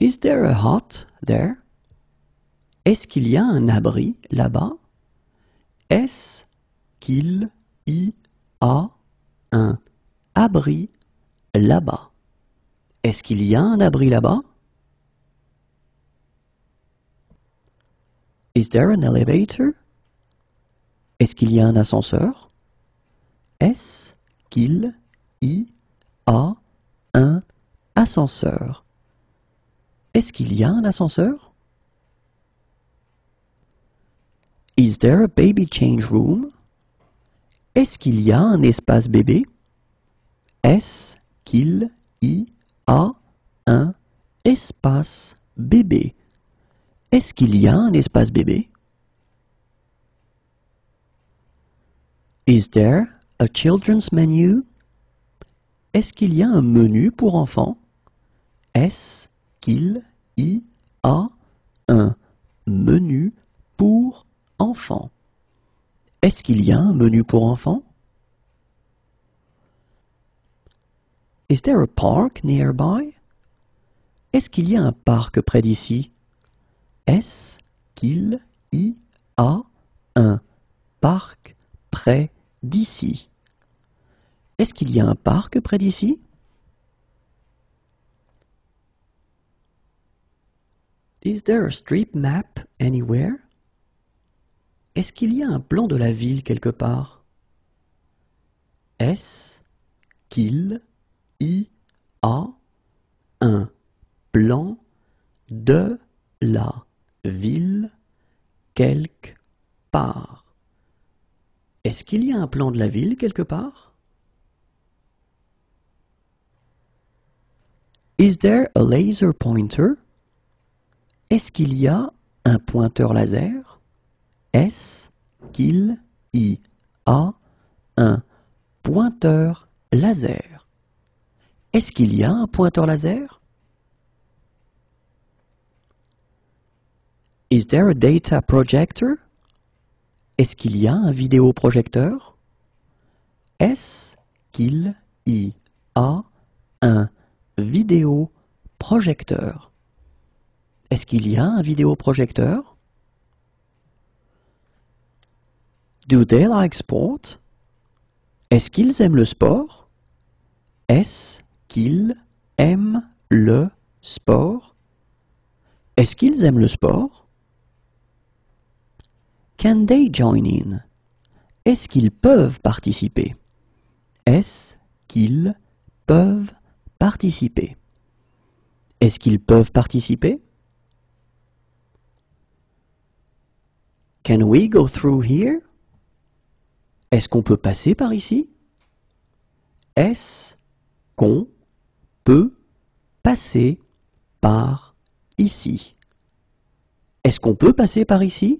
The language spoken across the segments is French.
Is there a hut there? Est-ce qu'il y a un abri là-bas? Est-ce qu'il y a un abri là-bas? Est-ce qu'il y a un abri là-bas? Is there an elevator? Est-ce qu'il y a un ascenseur? Est-ce qu'il y a un ascenseur? Est-ce qu'il y a un ascenseur? Is there a baby change room? Est-ce qu'il y a un espace bébé? Est-ce qu'il y a un espace bébé? Is there a children's menu? Est-ce qu'il y a un menu pour enfants? Est-ce qu'il y a un menu pour enfants? Est-ce qu'il y a un menu pour enfants? Is there a park nearby? Est-ce qu'il y a un parc près d'ici? Est-ce qu'il y a un parc près d'ici? Est-ce qu'il y a un parc près d'ici? Is there a street map anywhere? Est-ce qu'il y a un plan de la ville quelque part? Est-ce qu'il y a un plan de la ville quelque part? Est-ce qu'il y a un plan de la ville quelque part? Is there a laser pointer? Est-ce qu'il y a un pointeur laser? Est-ce qu'il y a un pointeur laser? Est-ce qu'il y a un pointeur laser? Is there a data projector? Est-ce qu'il y a un vidéoprojecteur? Est-ce qu'il y a un vidéoprojecteur? Est-ce qu'il y a un vidéoprojecteur? Do they like sport? Est-ce qu'ils aiment le sport? Est-ce qu'ils aiment le sport? Est-ce qu'ils? Can they join in? Est-ce qu'ils peuvent participer? Est-ce qu'ils peuvent participer? Est-ce qu'ils peuvent participer? Can we go through here? Est-ce qu'on peut passer par ici? Est-ce qu'on peut passer par ici? Est-ce qu'on peut passer par ici?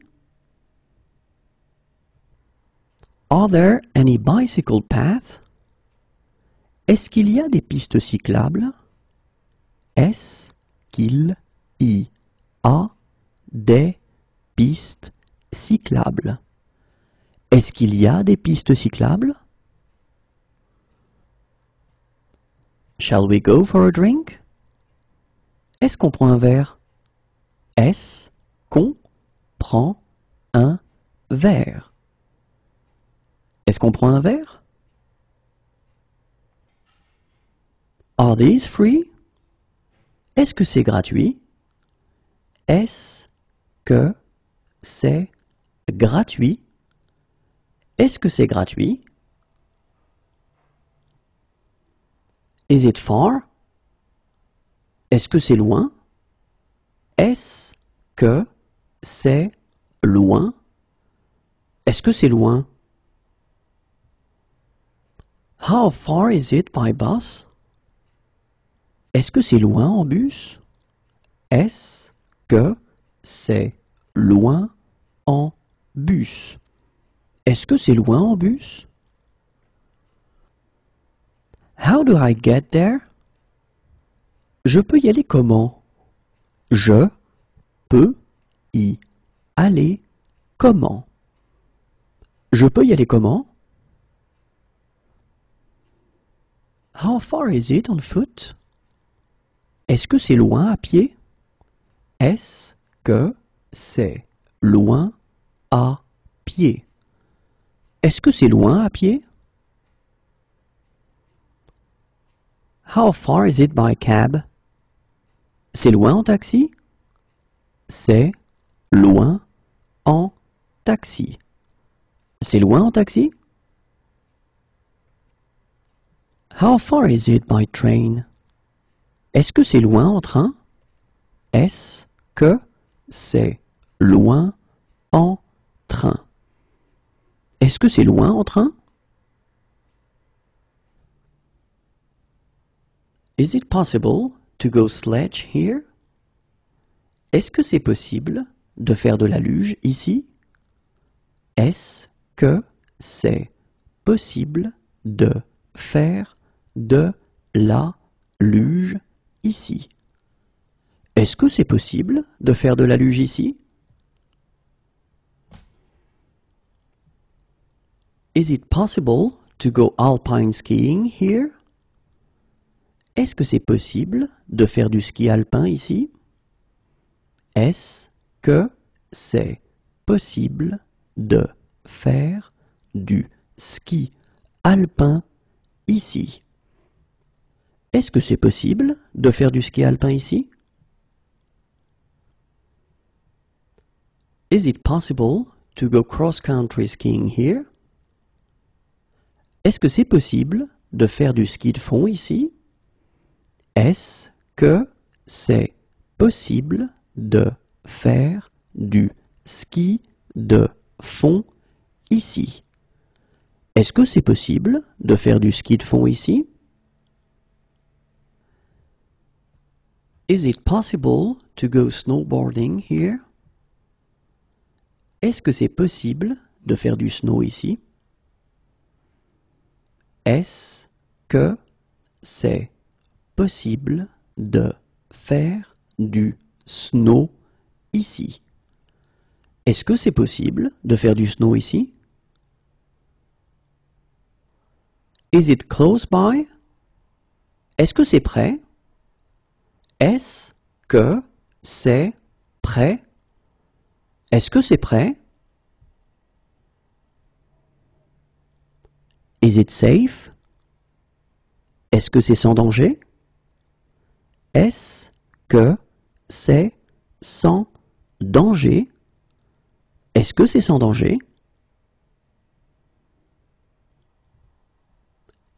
Are there any bicycle paths? Est-ce qu'il y a des pistes cyclables? Est-ce qu'il y a des pistes cyclables? Est-ce qu'il y a des pistes cyclables? Shall we go for a drink? Est-ce qu'on prend un verre? Est-ce qu'on prend un verre? Est-ce qu'on prend un verre? Are these free? Est-ce que c'est gratuit? Est-ce que c'est gratuit? Est-ce que c'est gratuit? Is it far? Est-ce que c'est loin? Est-ce que c'est loin? Est-ce que c'est loin? How far is it by bus? Est-ce que c'est loin en bus? Est-ce que c'est loin en bus? Est-ce que c'est loin en bus? How do I get there? Je peux y aller comment? Je peux y aller comment? Je peux y aller comment? How far is it on foot? Est-ce que c'est loin à pied? Est-ce que c'est loin à pied. Est-ce que c'est loin à pied? How far is it by cab? C'est loin en taxi? C'est loin en taxi. C'est loin en taxi? How far is it by train? Est-ce que c'est loin en train? Est-ce que c'est loin en Est-ce que c'est loin en train? Is it possible to go sledge here? Est-ce que c'est possible de faire de la luge ici? Est-ce que c'est possible de faire de la luge ici? Est-ce que c'est possible de faire de la luge ici? Is it possible to go alpine skiing here? Est-ce que c'est possible de faire du ski alpin ici? Est-ce que c'est possible de faire du ski alpin ici? Est-ce que c'est possible de faire du ski alpin ici? Is it possible to go cross-country skiing here? Est-ce que c'est possible de faire du ski de fond ici? Est-ce que c'est possible de faire du ski de fond ici? Est-ce que c'est possible de faire du ski de fond ici? Is it possible to go snowboarding here? Est-ce que c'est possible de faire du snow ici? Est-ce que c'est possible de faire du snow ici? Est-ce que c'est possible de faire du snow ici? Is it close by? Est-ce que c'est prêt Est-ce que c'est prêt Est-ce que c'est prêt Is it safe? Est-ce que c'est sans danger? Est-ce que c'est sans danger? Est-ce que c'est sans danger?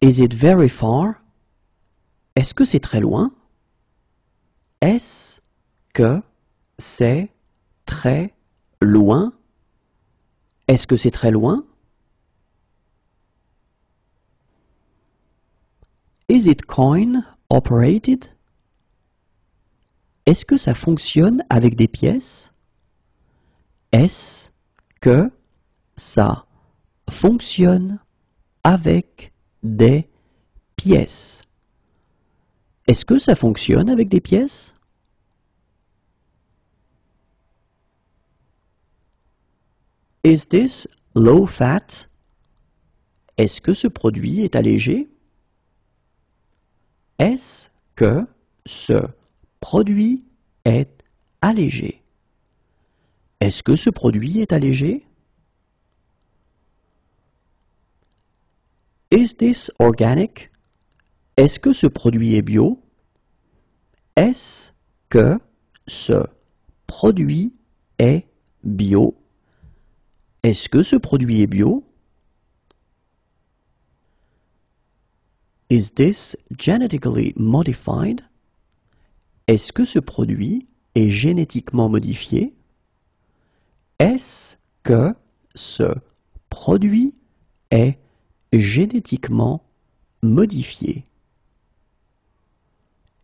Is it very far? Est-ce que c'est très loin? Est-ce que c'est très loin? Est-ce que c'est très loin? Is it coin operated? Est-ce que ça fonctionne avec des pièces? Est-ce que ça fonctionne avec des pièces? Est-ce que ça fonctionne avec des pièces? Is this low fat? Est-ce que ce produit est allégé? Est-ce que ce produit est allégé? Est-ce que ce produit est allégé? Is this organic? Est-ce que ce produit est bio? Est-ce que ce produit est bio? Est-ce que ce produit est bio? Is this genetically modified? Est-ce que ce produit est génétiquement modifié? Est-ce que ce produit est génétiquement modifié?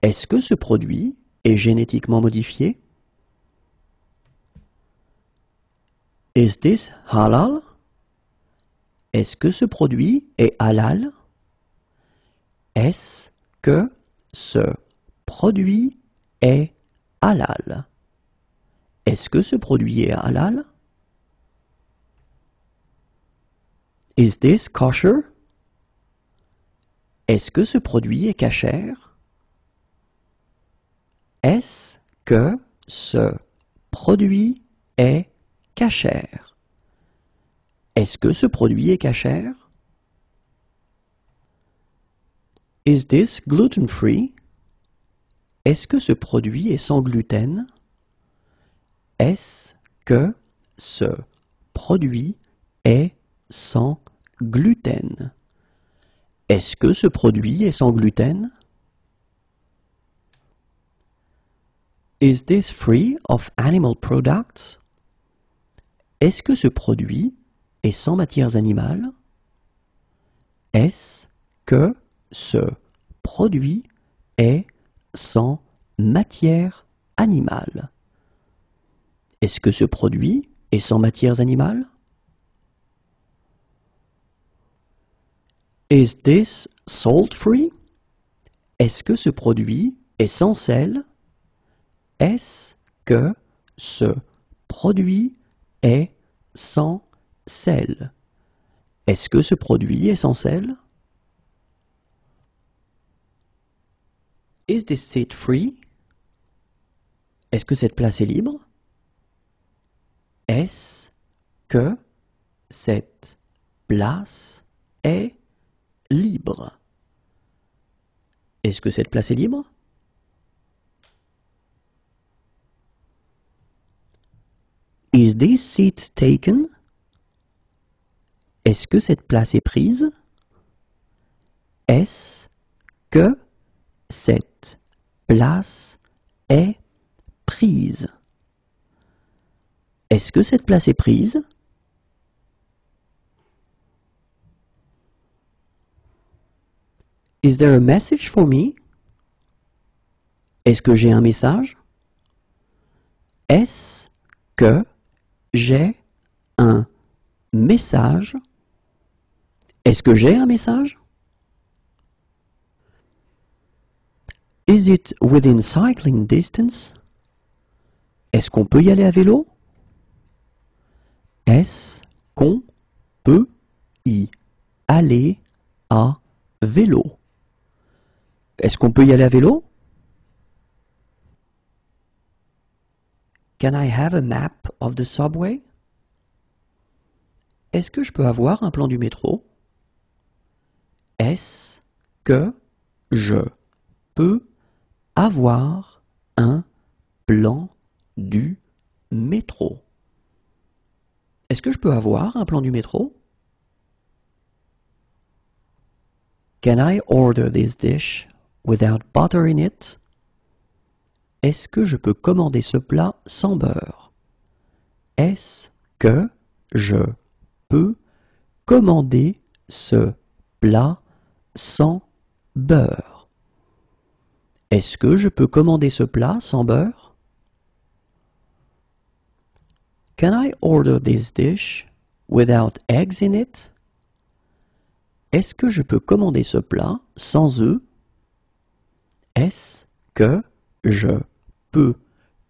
Est-ce que ce produit est génétiquement modifié? Is this halal? Est-ce que ce produit est halal? Est-ce que ce produit est halal? Est-ce que ce produit est halal? Is this kosher? Est-ce que ce produit est cachère Est-ce que ce produit est cachère Est-ce que ce produit est cachère Is this gluten-free? Est-ce que ce produit est sans gluten? Est-ce que ce produit est sans gluten? Est-ce que ce produit est sans gluten? Is this free of animal products? Est-ce que ce produit est sans matières animales? Est-ce que ce produit est sans matière animale. Est-ce que ce produit est sans matières animales? Is this salt free? Est-ce que ce produit est sans sel? Est-ce que ce produit est sans sel? Est-ce que ce produit est sans sel? Is this seat free? Est-ce que cette place est libre? Est-ce que cette place est libre? Est-ce que cette place est libre? Is this seat taken? Est-ce que cette place est prise? Est-ce que cette place est prise. Est-ce que cette place est prise? Is there a message for me? Est-ce que j'ai un message? Est-ce que j'ai un message? Est-ce que j'ai un message? Is it within cycling distance? Est-ce qu'on peut y aller à vélo? Est-ce qu'on peut y aller à vélo? Est-ce qu'on peut y aller à vélo? Can I have a map of the subway? Est-ce que je peux avoir un plan du métro? Est-ce que je peux avoir un plan du métro. Est-ce que je peux avoir un plan du métro? Can I order this dish without butter in it? Est-ce que je peux commander ce plat sans beurre? Est-ce que je peux commander ce plat sans beurre? Est-ce que je peux commander ce plat sans beurre? Can I order this dish without eggs in it? Est-ce que je peux commander ce plat sans œufs? Est-ce que je peux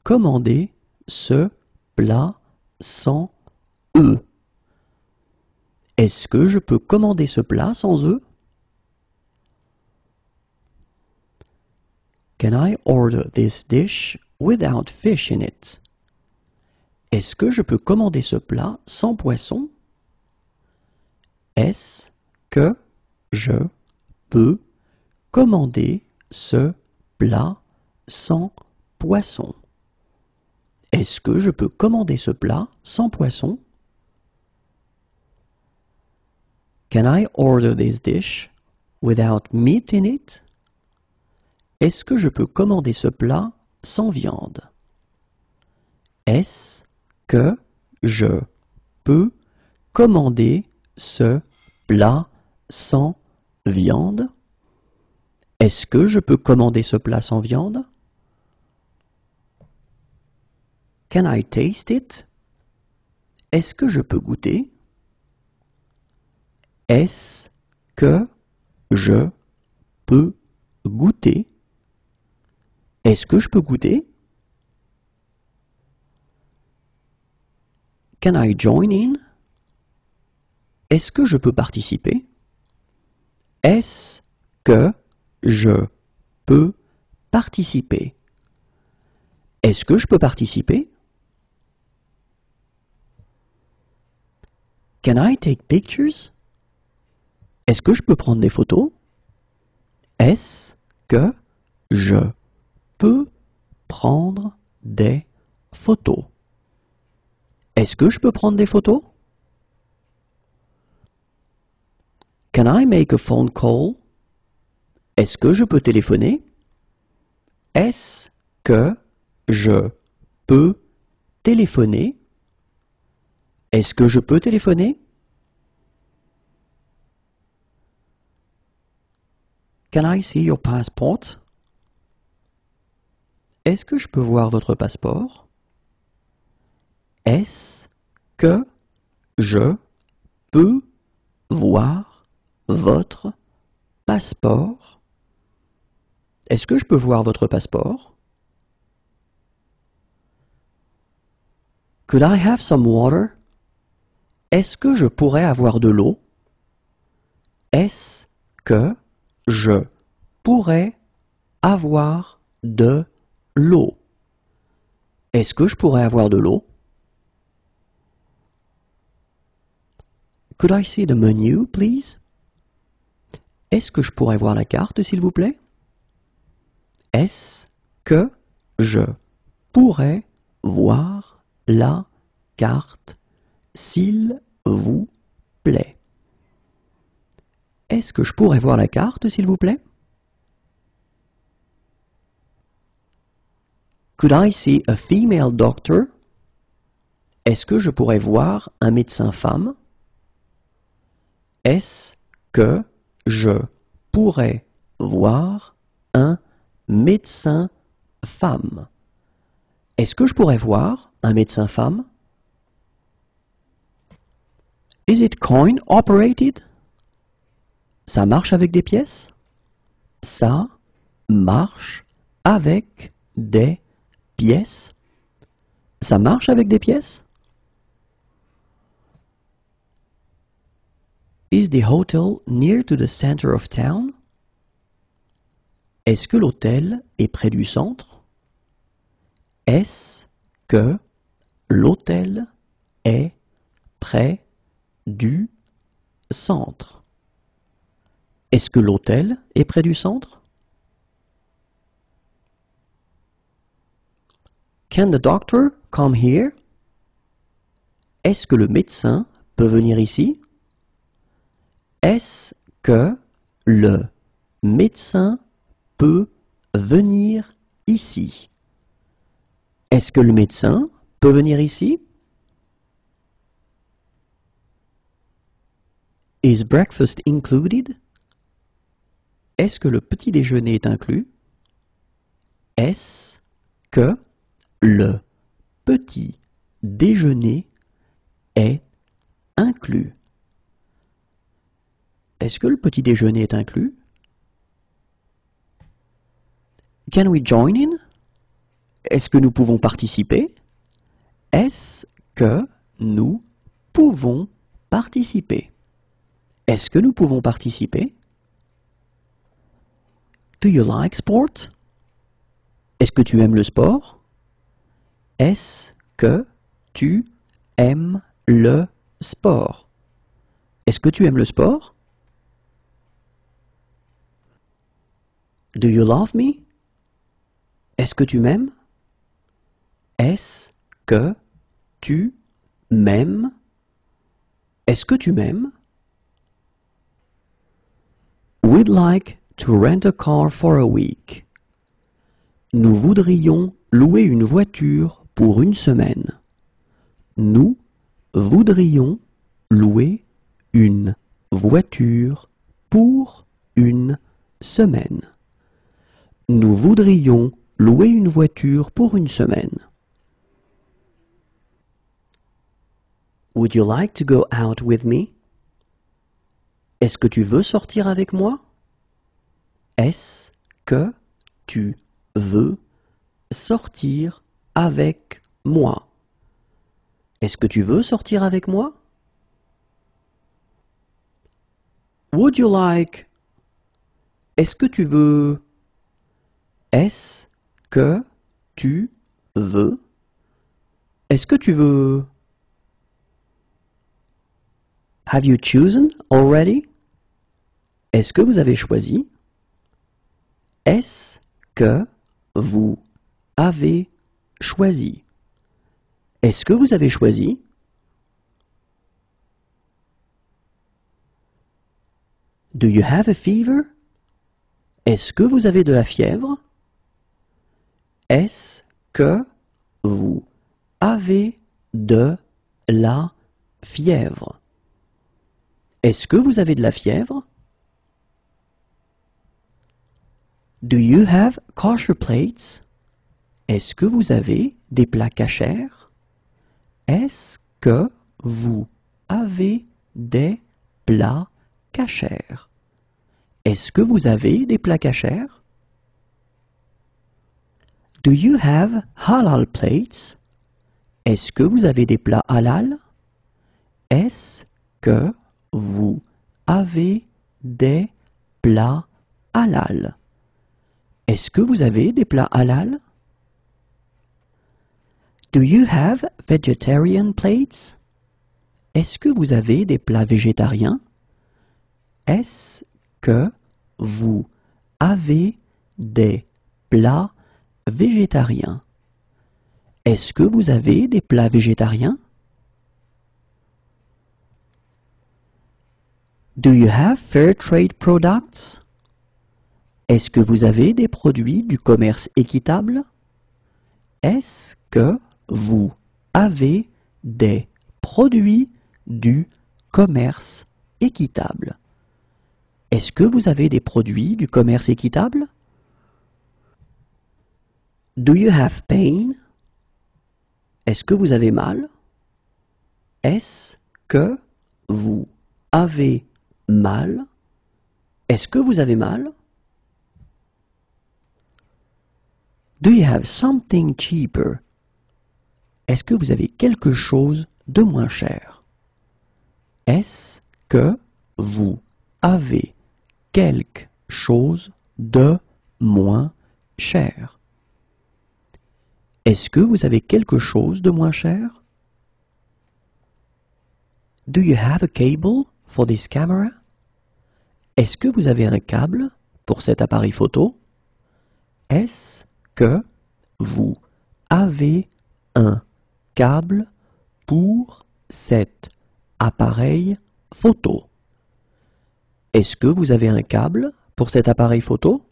commander ce plat sans œufs? Est-ce que je peux commander ce plat sans œufs? Can I order this dish without fish in it? Est-ce que je peux commander ce plat sans poisson? Est-ce que je peux commander ce plat sans poisson? Can I order this dish without meat in it? Est-ce que je peux commander ce plat sans viande? Est-ce que je peux commander ce plat sans viande? Est-ce que je peux commander ce plat sans viande? Can I taste it? Est-ce que je peux goûter? Est-ce que je peux goûter? Est-ce que je peux goûter? Can I join in? Est-ce que je peux participer? Est-ce que je peux participer? Est-ce que je peux participer? Can I take pictures? Est-ce que je peux prendre des photos? Est-ce que je peux prendre des photos. Est-ce que je peux prendre des photos? Can I make a phone call? Est-ce que je peux téléphoner? Est-ce que je peux téléphoner? Est-ce que je peux téléphoner? Can I see your passport? Est-ce que je peux voir votre passeport? Est-ce que je peux voir votre passeport? Est-ce que je peux voir votre passeport? Could I have some water? Est-ce que je pourrais avoir de l'eau? Est-ce que je pourrais avoir de l'eau. Est-ce que je pourrais avoir de l'eau? Could I see the menu, please? Est-ce que je pourrais voir la carte, s'il vous plaît? Est-ce que je pourrais voir la carte, s'il vous plaît? Est-ce que je pourrais voir la carte, s'il vous plaît? Could I see a female doctor? Est-ce que je pourrais voir un médecin femme? Est-ce que je pourrais voir un médecin femme? Est-ce que je pourrais voir un médecin femme? Is it coin operated? Ça marche avec des pièces? Ça marche avec des pièces? Ça marche avec des pièces? Is the hotel near to the center of town? Est-ce que l'hôtel est près du centre? Est-ce que l'hôtel est près du centre? Est-ce que l'hôtel est près du centre? Can the doctor come here? Est-ce que le médecin peut venir ici? Est-ce que le médecin peut venir ici? Est-ce que le médecin peut venir ici? Is breakfast included? Est-ce que le petit déjeuner est inclus? Est-ce que le petit déjeuner est inclus. Est-ce que le petit déjeuner est inclus? Can we join in? Est-ce que nous pouvons participer? Est-ce que nous pouvons participer? Est-ce que nous pouvons participer? Do you like sport? Est-ce que tu aimes le sport? Est-ce que tu aimes le sport? Est-ce que tu aimes le sport? Do you love me? Est-ce que tu m'aimes? Est-ce que tu m'aimes? Est-ce que tu m'aimes? We'd like to rent a car for a week. Nous voudrions louer une voiture pour une semaine. Nous voudrions louer une voiture pour une semaine. Nous voudrions louer une voiture pour une semaine. Would you like to go out with me? Est-ce que tu veux sortir avec moi? Est-ce que tu veux sortir avec moi. Est-ce que tu veux sortir avec moi? Would you like? Est-ce que tu veux? Est-ce que tu veux? Est-ce que tu veux? Have you chosen already? Est-ce que vous avez choisi? Est-ce que vous avez choisi. Est-ce que vous avez choisi? Do you have a fever? Est-ce que vous avez de la fièvre? Est-ce que vous avez de la fièvre? Est-ce que vous avez de la fièvre? Do you have kosher plates? Est-ce que vous avez des plats cachers Est-ce que vous avez des plats cachers Est-ce que vous avez des plats cachers Do you have halal plates? Est-ce que vous avez des plats halal? Est-ce que vous avez des plats halal? Est-ce que vous avez des plats halal? Do you have vegetarian plates? Est-ce que vous avez des plats végétariens? Est-ce que vous avez des plats végétariens? Est-ce que vous avez des plats végétariens? Do you have fair trade products? Est-ce que vous avez des produits du commerce équitable? Est-ce que vous avez des produits du commerce équitable. Est-ce que vous avez des produits du commerce équitable? Do you have pain? Est-ce que vous avez mal? Est-ce que vous avez mal? Est-ce que vous avez mal? Do you have something cheaper Est-ce que vous avez quelque chose de moins cher? Est-ce que vous avez quelque chose de moins cher? Est-ce que vous avez quelque chose de moins cher? Do you have a cable for this camera? Est-ce que vous avez un câble pour cet appareil photo? Est-ce que vous avez un câble pour cet appareil photo. Est-ce que vous avez un câble pour cet appareil photo?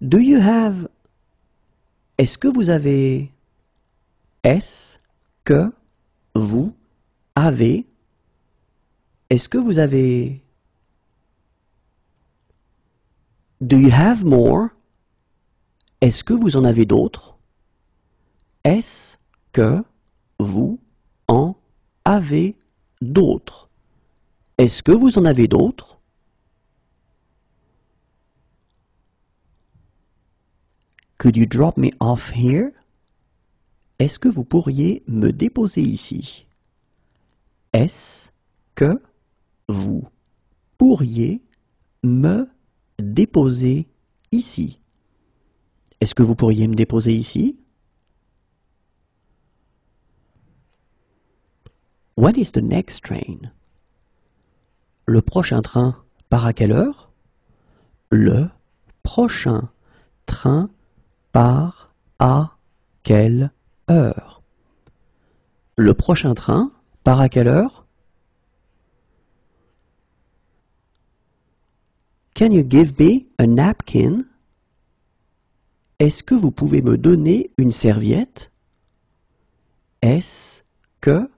Do you have Est-ce que vous avez Est-ce que vous avez Est-ce que vous avez Do you have more? Est-ce que vous en avez d'autres? Est-ce que vous en avez d'autres? Est-ce que vous en avez d'autres? Could you drop me off here? Est-ce que vous pourriez me déposer ici? Est-ce que vous pourriez me déposer ici? Est-ce que vous pourriez me déposer ici? When is the next train? Le prochain train part à quelle heure? Le prochain train part à quelle heure? Le prochain train part à quelle heure? Can you give me a napkin? Est-ce que vous pouvez me donner une serviette? Est-ce que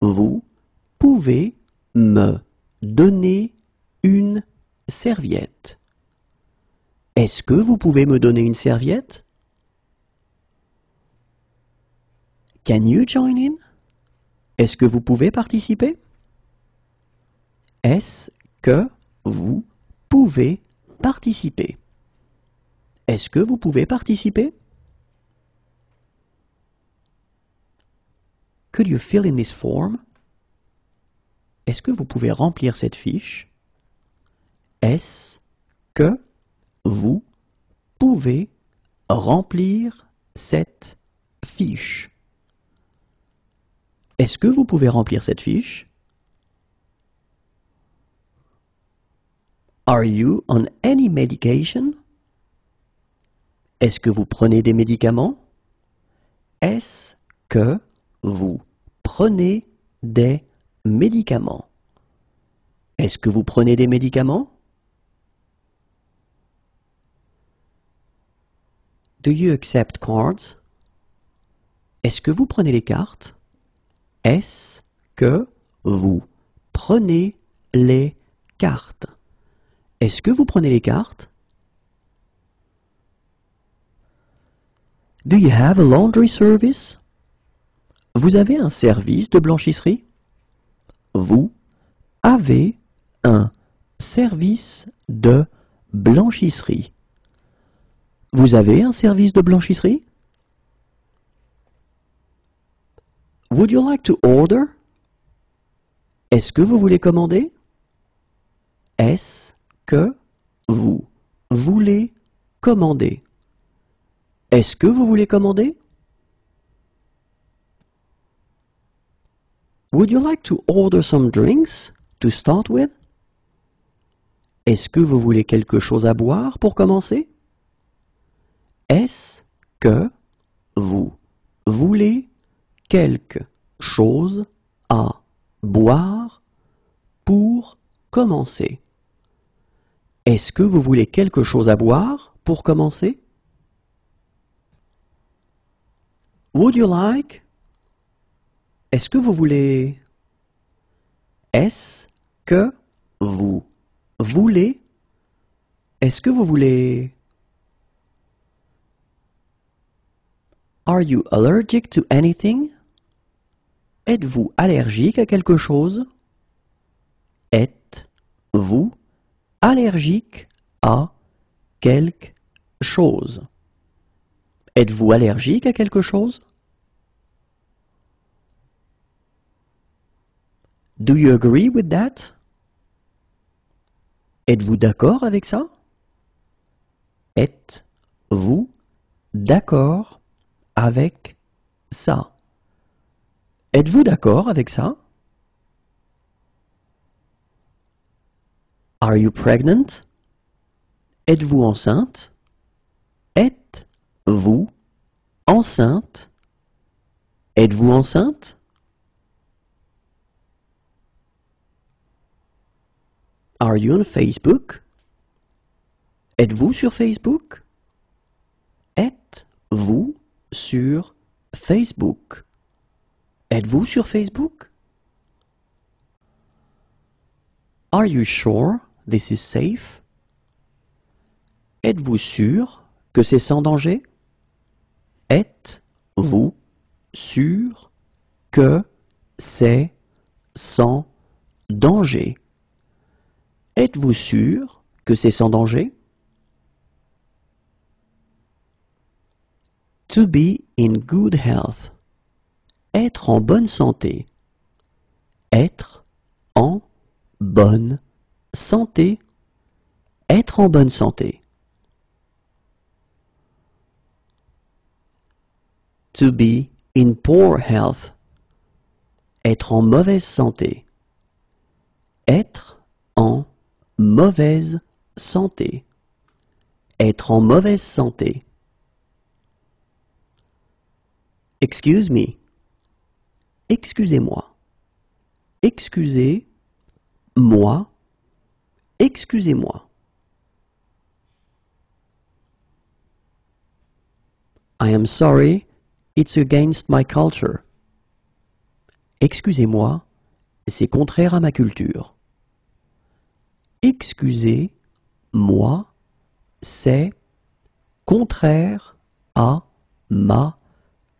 vous pouvez me donner une serviette. Est-ce que vous pouvez me donner une serviette? Can you join in? Est-ce que vous pouvez participer? Est-ce que vous pouvez participer? Est-ce que vous pouvez participer? Could you fill in this form Est-ce que vous pouvez remplir cette fiche? Est-ce que vous pouvez remplir cette fiche? Est-ce que vous pouvez remplir cette fiche? Are you on any medication? Est-ce que vous prenez des médicaments? Est-ce que vous prenez des médicaments. Est-ce que vous prenez des médicaments? Do you accept cards? Est-ce que vous prenez les cartes? Est-ce que vous prenez les cartes? Est-ce que vous prenez les cartes? Do you have a laundry service? Vous avez un service de blanchisserie? Vous avez un service de blanchisserie. Vous avez un service de blanchisserie? Would you like to order? Est-ce que vous voulez commander? Est-ce que vous voulez commander? Est-ce que vous voulez commander? Would you like to order some drinks to start with? Est-ce que vous voulez quelque chose à boire pour commencer? Est-ce que vous voulez quelque chose à boire pour commencer? Est-ce que vous voulez quelque chose à boire pour commencer? Would you like? Est-ce que vous voulez? Est-ce que vous voulez? Est-ce que vous voulez? Are you allergic to anything? Êtes-vous allergique à quelque chose? Êtes-vous allergique à quelque chose? Êtes-vous allergique à quelque chose? Do you agree with that? Êtes-vous d'accord avec ça? Êtes-vous d'accord avec ça? Êtes-vous d'accord avec ça? Are you pregnant? Êtes-vous enceinte? Êtes-vous enceinte? Êtes-vous enceinte? Are you on Facebook? Êtes-vous sur Facebook? Êtes-vous sur Facebook? Êtes-vous sur Facebook? Are you sure this is safe? Êtes-vous sûr que c'est sans danger? Êtes-vous sûr que c'est sans danger? Êtes-vous sûr que c'est sans danger? To be in good health. Être en bonne santé. Être en bonne santé, être en bonne santé. To be in poor health, être en mauvaise santé. Être en mauvaise santé. Être en mauvaise santé. Excuse me. Excusez-moi. Excusez moi, excusez-moi. I am sorry, it's against my culture. Excusez-moi, c'est contraire à ma culture. Excusez-moi, c'est contraire à ma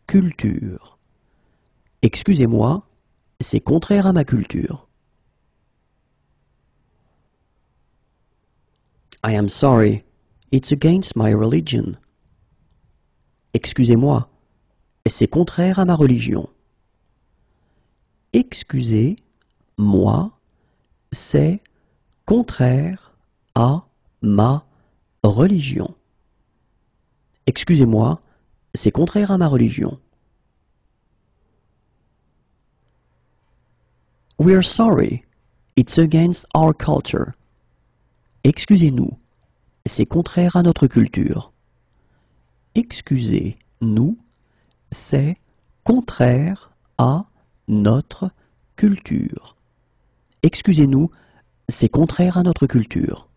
culture. Excusez-moi, c'est contraire à ma culture. I am sorry. It's against my religion. Excusez-moi. C'est contraire à ma religion. Excusez-moi. C'est contraire à ma religion. Excusez-moi, c'est contraire à ma religion. We're sorry, it's against our culture. Excusez-nous, c'est contraire à notre culture. Excusez-nous, c'est contraire à notre culture. Excusez-nous, c'est contraire à notre culture.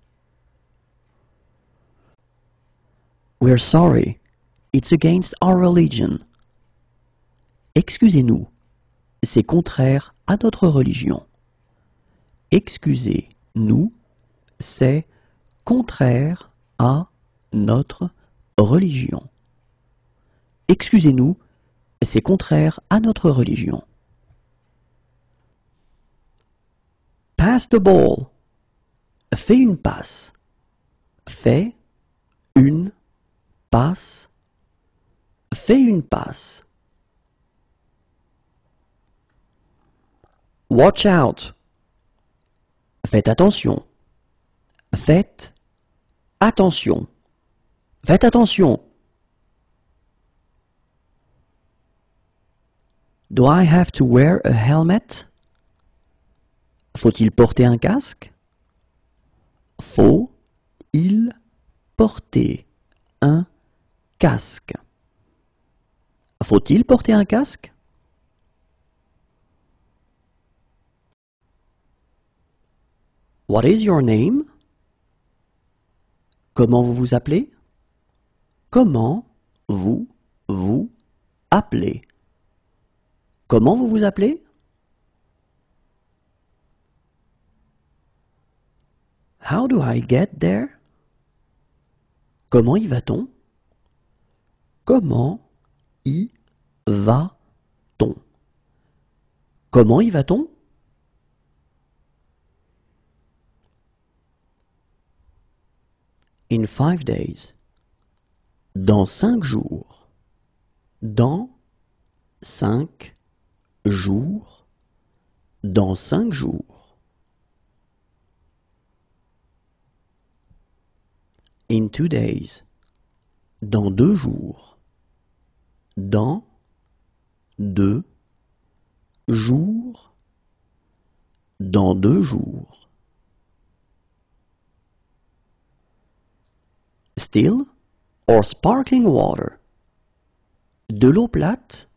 We're sorry, it's against our religion. Excusez-nous, c'est contraire à notre religion. Excusez-nous, c'est contraire à notre religion. Excusez-nous, c'est contraire à notre religion. Pass the ball. Fais une passe. Fais une passe. Fais une passe. Watch out. Faites attention. Faites attention. Faites attention. Do I have to wear a helmet? Faut-il porter un casque? Faut-il porter un casque? Faut-il porter un casque? What is your name? Comment vous vous appelez? Comment vous vous appelez? Comment vous vous appelez? How do I get there? Comment y va-t-on? Comment y va-t-on? Comment y va-t-on? In five days. Dans cinq jours. Dans cinq jours. Dans cinq jours. In two days. Dans deux jours. Dans deux jours. Dans deux jours. Still or sparkling water. De l'eau plate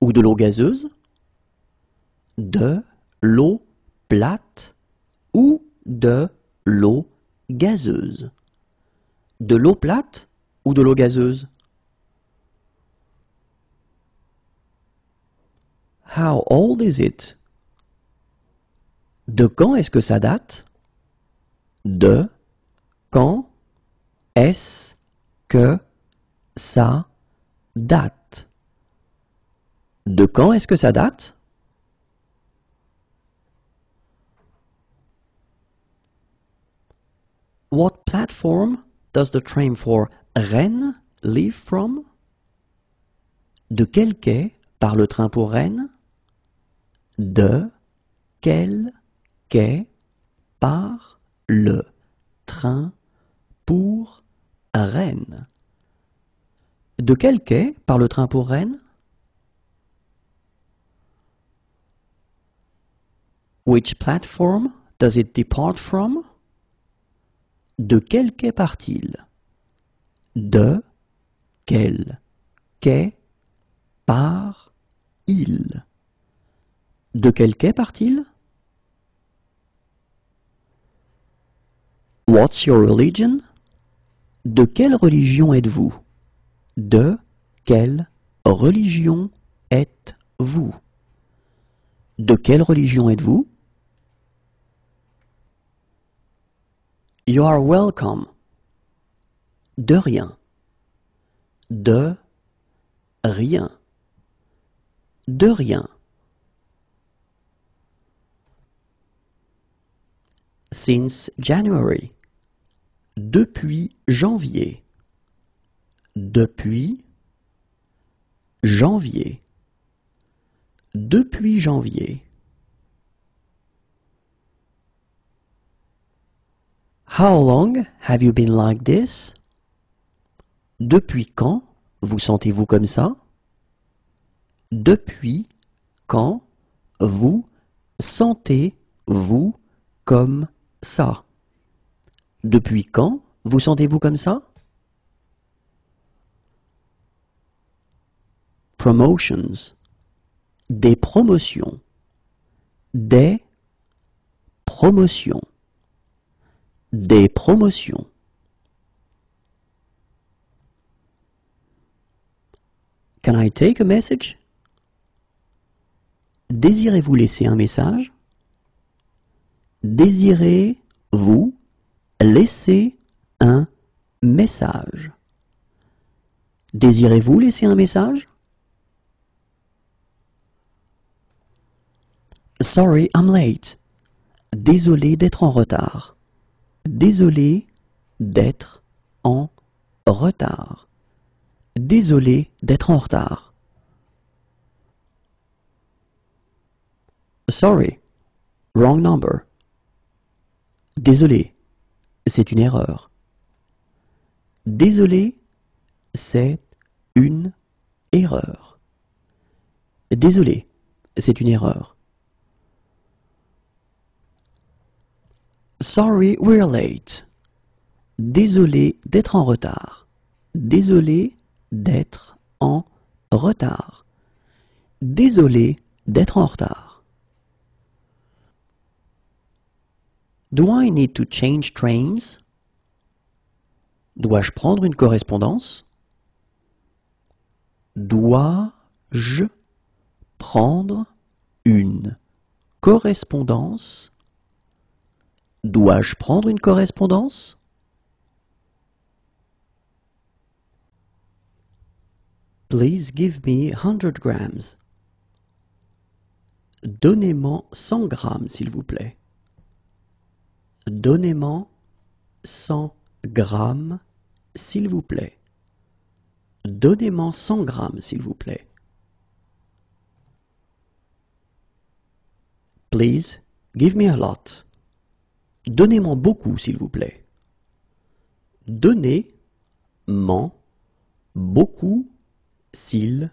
ou de l'eau gazeuse. De l'eau plate ou de l'eau gazeuse. De l'eau plate ou de l'eau gazeuse? How old is it? De quand est-ce que ça date? De quand est-ce que ça date? De quand est-ce que ça date? What platform does the train for Rennes leave from? De quel quai part le train pour Rennes? De quel quai part le train pour Rennes? De quel quai part le train pour Rennes? Which platform does it depart from? De quel quai part-il? De quel quai part-il? De quel quai part-il? What's your religion? De quelle religion êtes-vous? De quelle religion êtes-vous? De quelle religion êtes-vous? You are welcome. De rien. De rien. De rien. Since January. Depuis janvier. Depuis janvier. Depuis janvier. How long have you been like this? Depuis quand vous sentez-vous comme ça? Depuis quand vous sentez-vous comme ça? Depuis quand vous sentez-vous comme ça? Promotions. Des promotions. Des promotions. Des promotions. Can I take a message? Désirez-vous laisser un message? Désirez-vous laisser un message? Désirez-vous laisser un message? Sorry, I'm late. Désolé d'être en retard. Désolé d'être en retard. Désolé d'être en retard. Sorry, wrong number. Désolé, c'est une erreur. Désolé, c'est une erreur. Désolé, c'est une erreur. Sorry, we're late. Désolé d'être en retard. Désolé d'être en retard. Désolé d'être en retard. Do I need to change trains? Dois-je prendre une correspondance? Dois-je prendre une correspondance? Dois-je prendre une correspondance? Please give me 100 grams. Donnez-moi 100 grammes, s'il vous plaît. Donnez-moi 100 grammes, s'il vous plaît. Donnez-moi 100 grammes, s'il vous plaît. Please give me a lot. Donnez-moi beaucoup, s'il vous plaît. Donnez-moi beaucoup, s'il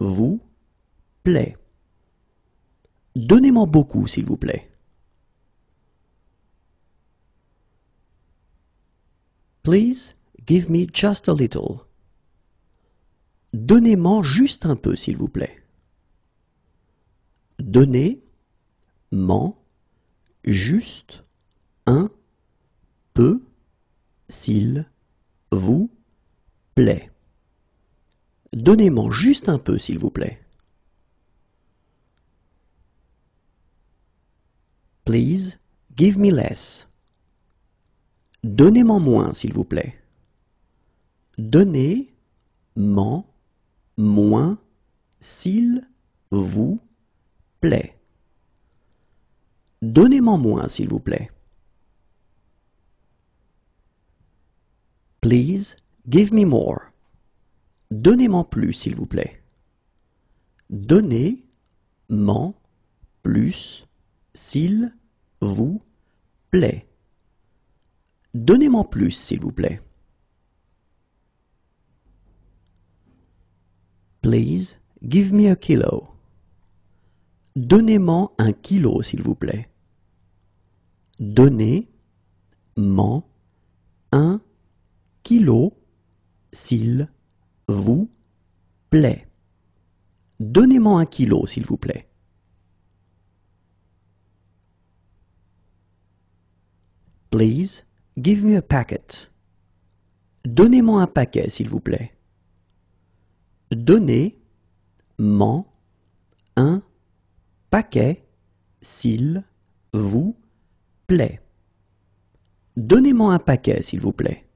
vous plaît. Donnez-moi beaucoup, s'il vous plaît. Please give me just a little. Donnez-moi juste un peu, s'il vous plaît. Donnez-moi juste un peu, s'il vous plaît. Donnez-moi juste un peu, s'il vous plaît. Please give me less. Donnez-moi moins, s'il vous plaît. Donnez-moi moins, s'il vous plaît. Donnez-moi moins, s'il vous plaît. Please give me more. Donnez-moi plus, s'il vous plaît. Donnez-moi plus, s'il vous plaît. Plus, s'il vous plaît. Please give me a kilo. Donnez-moi un kilo, s'il vous plaît. Donnez-moi un kilo, s'il vous plaît. Donnez-moi un kilo, s'il vous plaît. Please give me a packet. Donnez-moi un paquet, s'il vous plaît. Donnez-moi un paquet, s'il vous plaît. Donnez-moi un paquet, s'il vous plaît.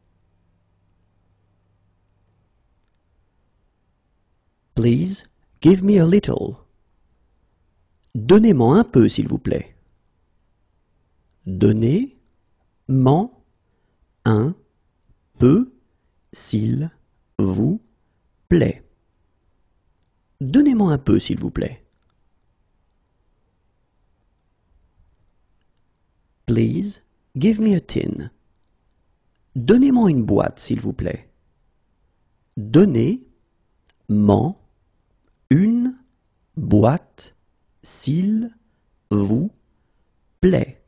Please give me a little. Donnez-moi un peu, s'il vous plaît. Donnez-moi un peu, s'il vous plaît. Donnez-moi un peu, s'il vous plaît. Please give me a tin. Donnez-moi une boîte, s'il vous plaît. Donnez-m'en boîte, s'il vous plaît.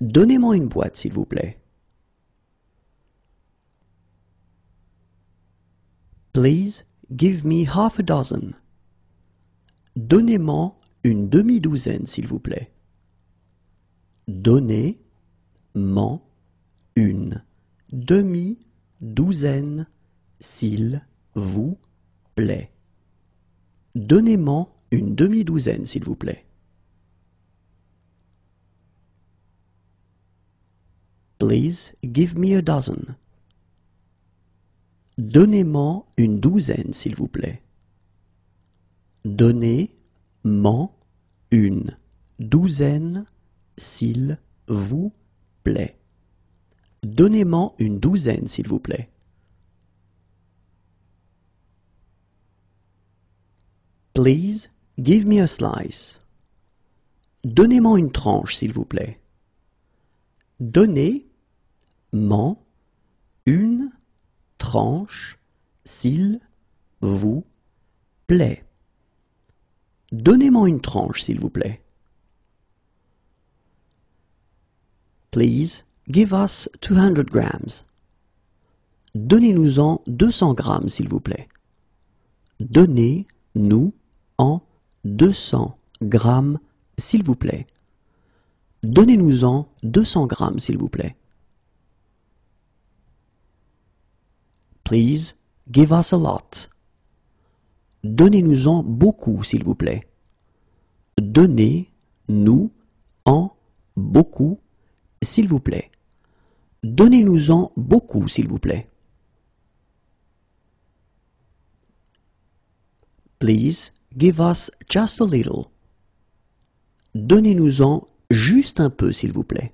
Donnez-moi une boîte, s'il vous plaît. Please give me half a dozen. Donnez-moi une demi-douzaine, s'il vous plaît. Donnez-moi une demi-douzaine, s'il vous plaît. Donnez-moi une demi-douzaine, s'il vous plaît. Please give me a dozen. Donnez-moi une douzaine, s'il vous plaît. Donnez-moi une douzaine, s'il vous plaît. Donnez-moi une douzaine, s'il vous plaît. Please give me a slice. Donnez-moi une tranche, s'il vous plaît. Donnez-moi une tranche, s'il vous plaît. Donnez-moi une tranche, s'il vous plaît. Please give us 200 grams. Donnez-nous-en 200 grammes, s'il vous plaît. Donnez-nous en 200 grammes, s'il vous plaît. Donnez-nous-en 200 grammes, s'il vous plaît. Please give us a lot. Donnez-nous-en beaucoup, s'il vous plaît. Donnez-nous en beaucoup, s'il vous plaît. Donnez-nous-en beaucoup, s'il vous plaît. Please give us just a little. Donnez-nous-en juste un peu, s'il vous plaît.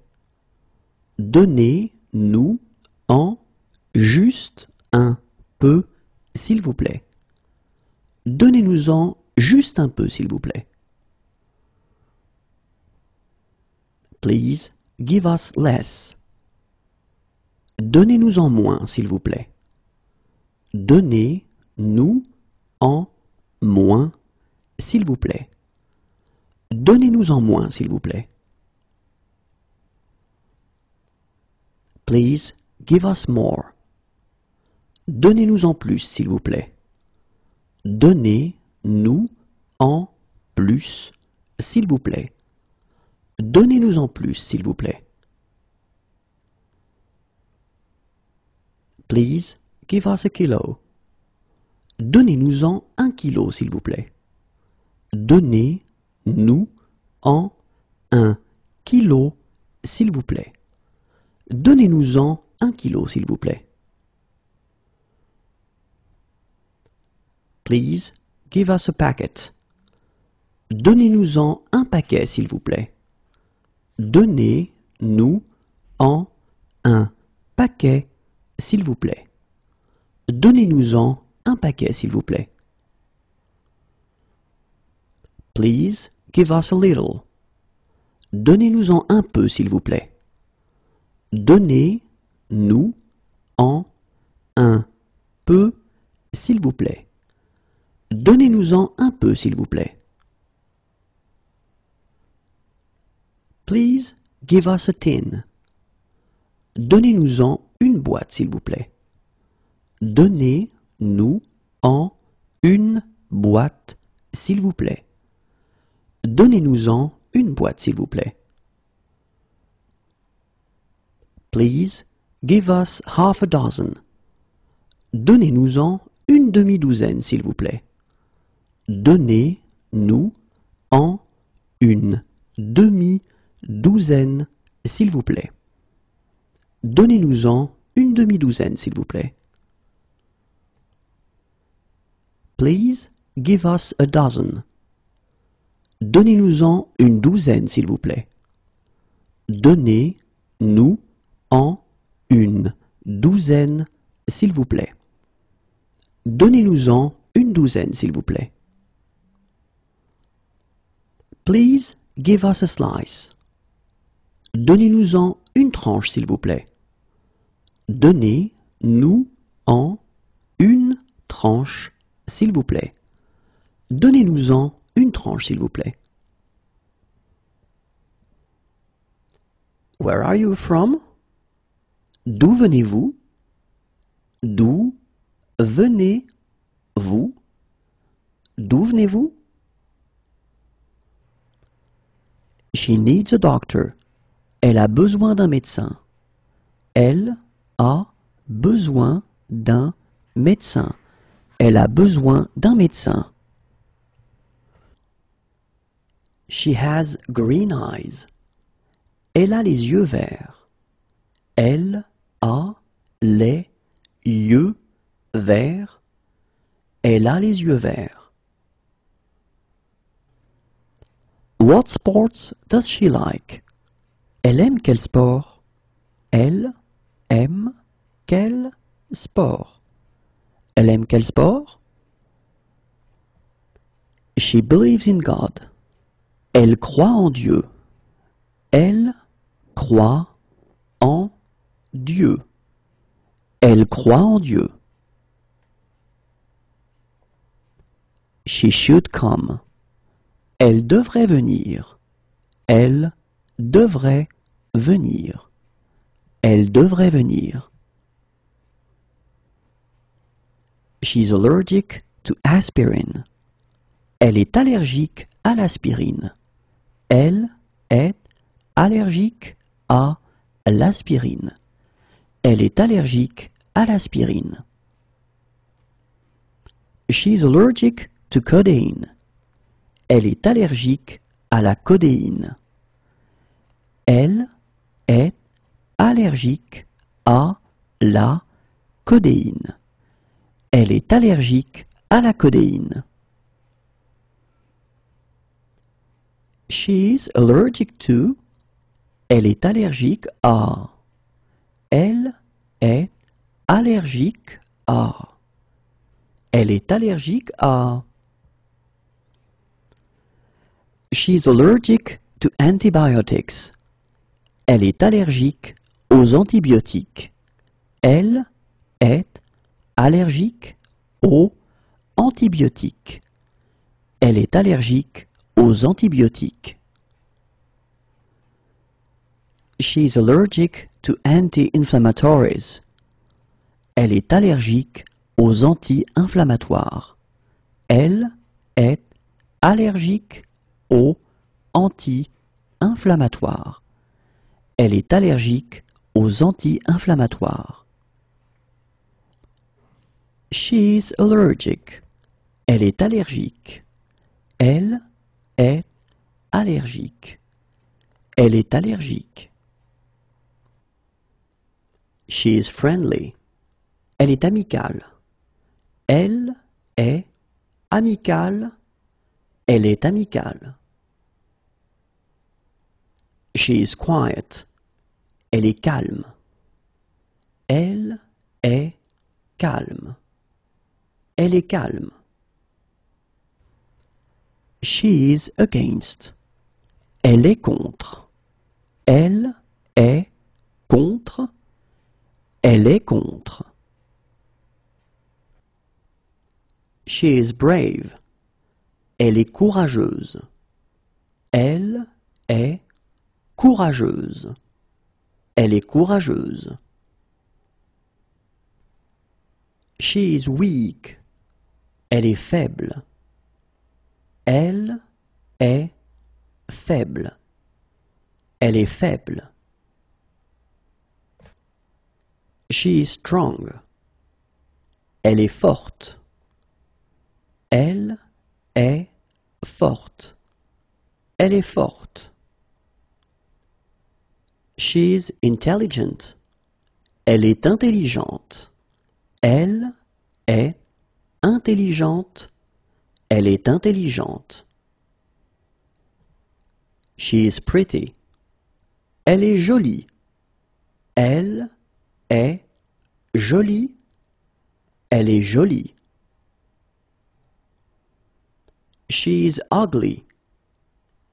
Donnez-nous en juste un peu, s'il vous plaît. Donnez-nous-en juste un peu, s'il vous plaît. Please give us less. Donnez-nous-en moins, s'il vous plaît. Donnez-nous en moins, s'il vous plaît. Donnez-nous-en moins, s'il vous plaît. Please give us more. Donnez-nous en plus, s'il vous plaît. Donnez-nous en plus, s'il vous plaît. Donnez-nous en plus, s'il vous plaît. Please give us a kilo. Donnez-nous-en un kilo, s'il vous plaît. Donnez-nous en un kilo, s'il vous plaît. Donnez-nous-en un kilo, s'il vous plaît. Please give us a packet. Donnez-nous-en un paquet, s'il vous plaît. Donnez-nous en un paquet, s'il vous plaît. Donnez-nous-en un paquet, s'il vous plaît. Please give us a little. Donnez-nous-en un peu, s'il vous plaît. Donnez-nous en un peu, s'il vous plaît. Donnez-nous-en un peu, s'il vous plaît. Please give us a tin. Donnez-nous-en une boîte, s'il vous plaît. Donnez-nous en une boîte, s'il vous plaît. Donnez-nous-en une boîte, s'il vous plaît. Please give us half a dozen. Donnez-nous-en une demi-douzaine, s'il vous plaît. Donnez-nous en une demi-douzaine, s'il vous plaît. Donnez-nous-en une demi-douzaine, s'il vous plaît. Please give us a dozen. Donnez-nous-en une douzaine, s'il vous plaît. Donnez-nous en une douzaine, s'il vous plaît. Donnez-nous-en une douzaine, s'il vous plaît. Please give us a slice. Donnez-nous-en une tranche, s'il vous plaît. Donnez-nous en tranche, s'il vous plaît. Donnez-nous-en une tranche, s'il vous plaît. Where are you from? D'où venez-vous? D'où venez-vous? D'où venez-vous? She needs a doctor. Elle a besoin d'un médecin. Elle a besoin d'un médecin. Elle a besoin d'un médecin. She has green eyes. Elle a les yeux verts. Elle a les yeux verts. Elle a les yeux verts. What sports does she like? Elle aime quel sport? Elle aime quel sport? Elle aime quel sport? She believes in God. Elle croit en Dieu. Elle croit en Dieu. Elle croit en Dieu. She should come. Elle devrait venir. Elle devrait venir. Elle devrait venir. She's allergic to aspirin. Elle est allergique à l'aspirine. Elle est allergique à l'aspirine. Elle est allergique à l'aspirine. She's allergic to codeine. Elle est allergique à la codéine. Elle est allergique à la codéine. Elle est allergique à la codéine. She's allergic to. Elle est allergique à. Elle est allergique à. Elle est allergique à. She's allergic to antibiotics. Elle est allergique aux antibiotiques. Elle est allergique aux antibiotiques. Elle est allergique aux antibiotiques. She's allergic to anti-inflammatories. Elle est allergique aux anti-inflammatoires. Elle est allergique aux anti-inflammatoires. Elle est allergique aux anti-inflammatoires. She's allergic. Elle est allergique. Elle est allergique. Elle est allergique. She is friendly. Elle est amicale. Elle est amicale. Elle est amicale. She is quiet. Elle est calme. Elle est calme. Elle est calme. She is against. Elle est contre. Elle est contre. Elle est contre. She is brave. Elle est courageuse. Elle est courageuse. Elle est courageuse. She is weak. Elle est faible. Elle est faible. Elle est faible. She is strong. Elle est forte. Elle est forte. Elle est forte. She's intelligent. Elle est intelligente. Elle est intelligente. Elle est intelligente. She is pretty. Elle est jolie. Elle est jolie. Elle est jolie. She's ugly.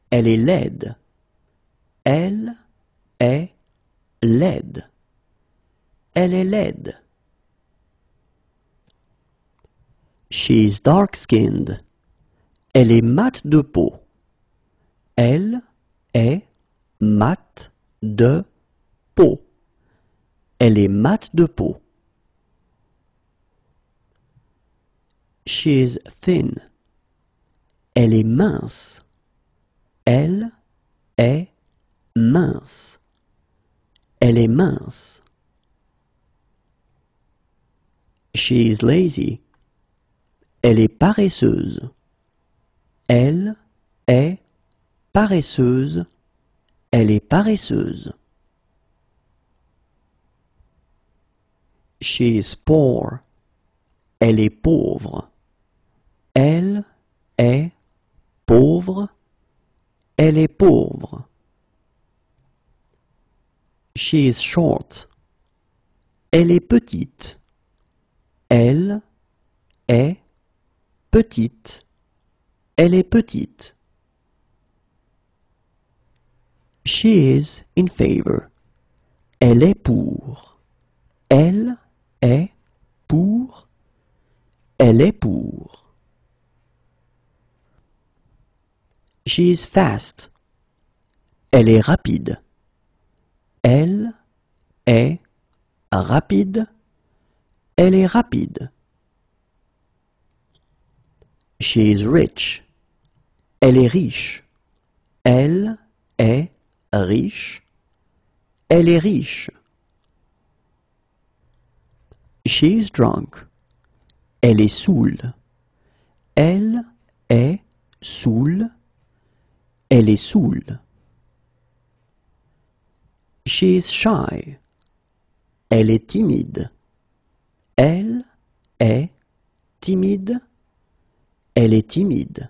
Elle est laide. Elle est laide. Elle est laide. She is dark-skinned. Elle est mate de peau. Elle est mate de peau. Elle est mate de peau. She is thin. Elle est mince. Elle est mince. Elle est mince. She is lazy. Elle est paresseuse. Elle est paresseuse. Elle est paresseuse. She is poor. Elle est pauvre. Elle est pauvre. Elle est pauvre. She is short. Elle est petite. Elle est petite. Elle est petite. She is in favor. Elle est pour. Elle est pour. Elle est pour. She is fast. Elle est rapide. Elle est rapide. Elle est rapide. She is rich. Elle est riche. Elle est riche. Elle est riche. She is drunk. Elle est saoule. Elle est saoule. Elle est saoule. She is shy. Elle est timide. Elle est timide. Elle est timide.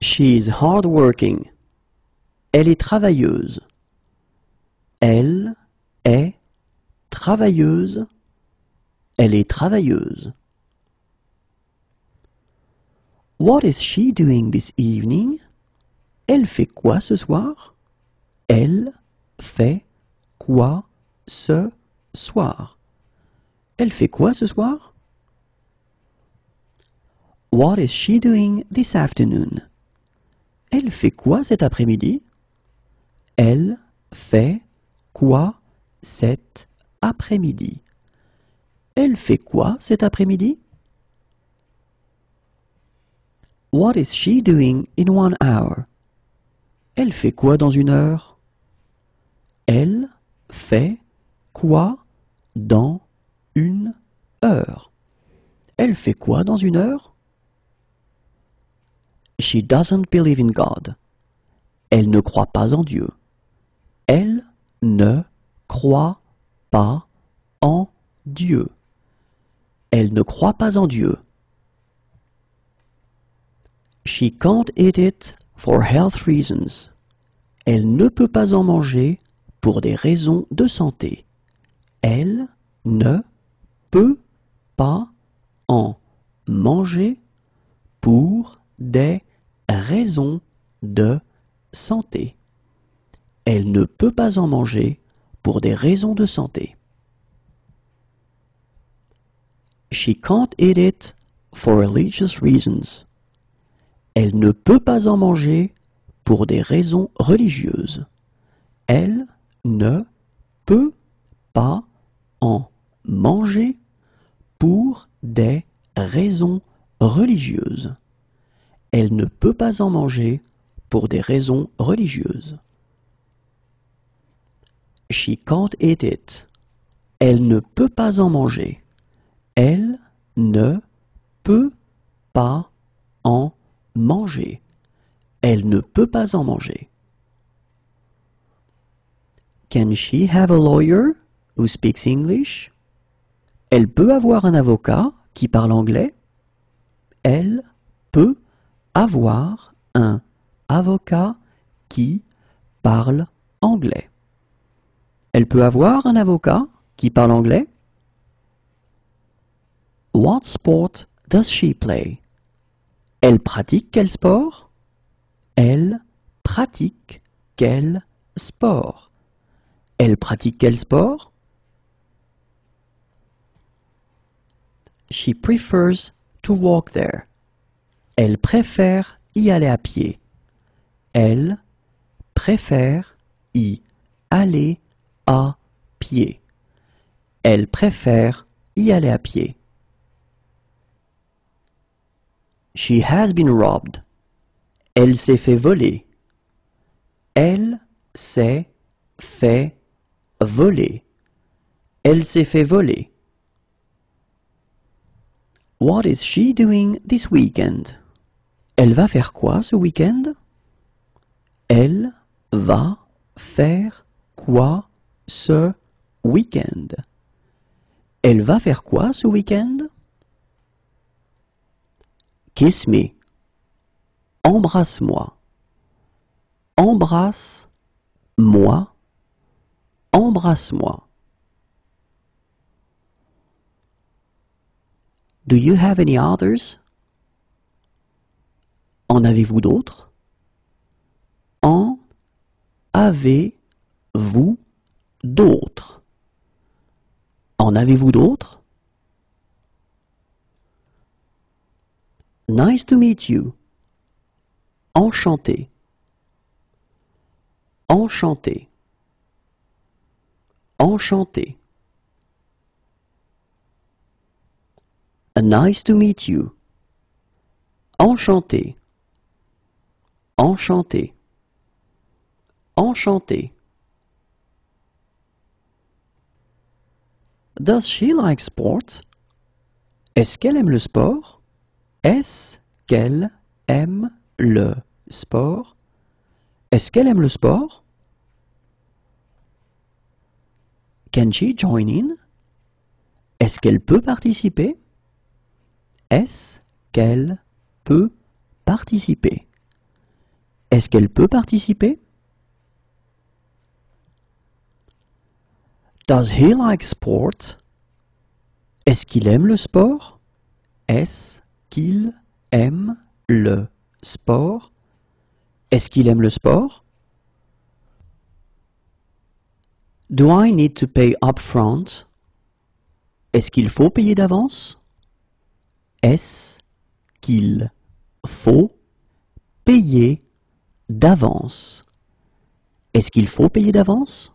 She is hardworking. Elle est travailleuse. Elle est travailleuse. Elle est travailleuse. What is she doing this evening? Elle fait quoi ce soir? Elle fait quoi ce soir? Elle fait quoi ce soir? What is she doing this afternoon? Elle fait quoi cet après-midi? Elle fait quoi cet après-midi? What is she doing in one hour? Elle fait quoi dans une heure? Elle fait quoi dans une heure? Elle fait quoi dans une heure? She doesn't believe in God. Elle ne croit pas en Dieu. Elle ne croit pas en Dieu. Elle ne croit pas en Dieu. She can't eat it for health reasons. Elle ne peut pas en manger pour des raisons de santé. Elle ne peut pas en manger pour des raisons de santé. Elle ne peut pas en manger pour des raisons de santé. She can't eat it for religious reasons. Elle ne peut pas en manger pour des raisons religieuses. Elle ne peut pas en manger pour des raisons religieuses. Elle ne peut pas en manger pour des raisons religieuses. She can't eat it. Elle ne peut pas en manger. Elle ne peut pas en manger. Elle ne peut pas en manger. Can she have a lawyer who speaks English? Elle peut avoir un avocat qui parle anglais? Elle peut avoir un avocat qui parle anglais. Elle peut avoir un avocat qui parle anglais? What sport does she play? Elle pratique quel sport? Elle pratique quel sport? Elle pratique quel sport? She prefers to walk there. Elle préfère y aller à pied. Elle préfère y aller à pied. Elle préfère y aller à pied. She has been robbed. Elle s'est fait voler. Elle s'est fait voler. Elle s'est fait voler. What is she doing this weekend? Elle va faire quoi ce week-end? Elle va faire quoi ce week-end? Elle va faire quoi ce week-end? Kiss me. Embrasse-moi. Embrasse-moi. Embrasse-moi. Do you have any others? En avez-vous d'autres? En avez-vous d'autres? En avez-vous d'autres? Nice to meet you. Enchanté. Enchanté. Enchanté. Nice to meet you. Enchanté. Enchanté. Enchanté. Does she like? Est-ce sport? Est-ce qu'elle aime le sport? Est-ce qu'elle aime le sport? Can she join in? Est-ce qu'elle peut participer? Est-ce qu'elle peut participer? Est-ce qu'elle peut participer? Does he like sport? Est-ce qu'il aime le sport? Est-ce qu'il aime le sport? Est-ce qu'il aime le sport? Do I need to pay upfront? Est-ce qu'il faut payer d'avance? Est-ce qu'il faut payer d'avance? Est-ce qu'il faut payer d'avance?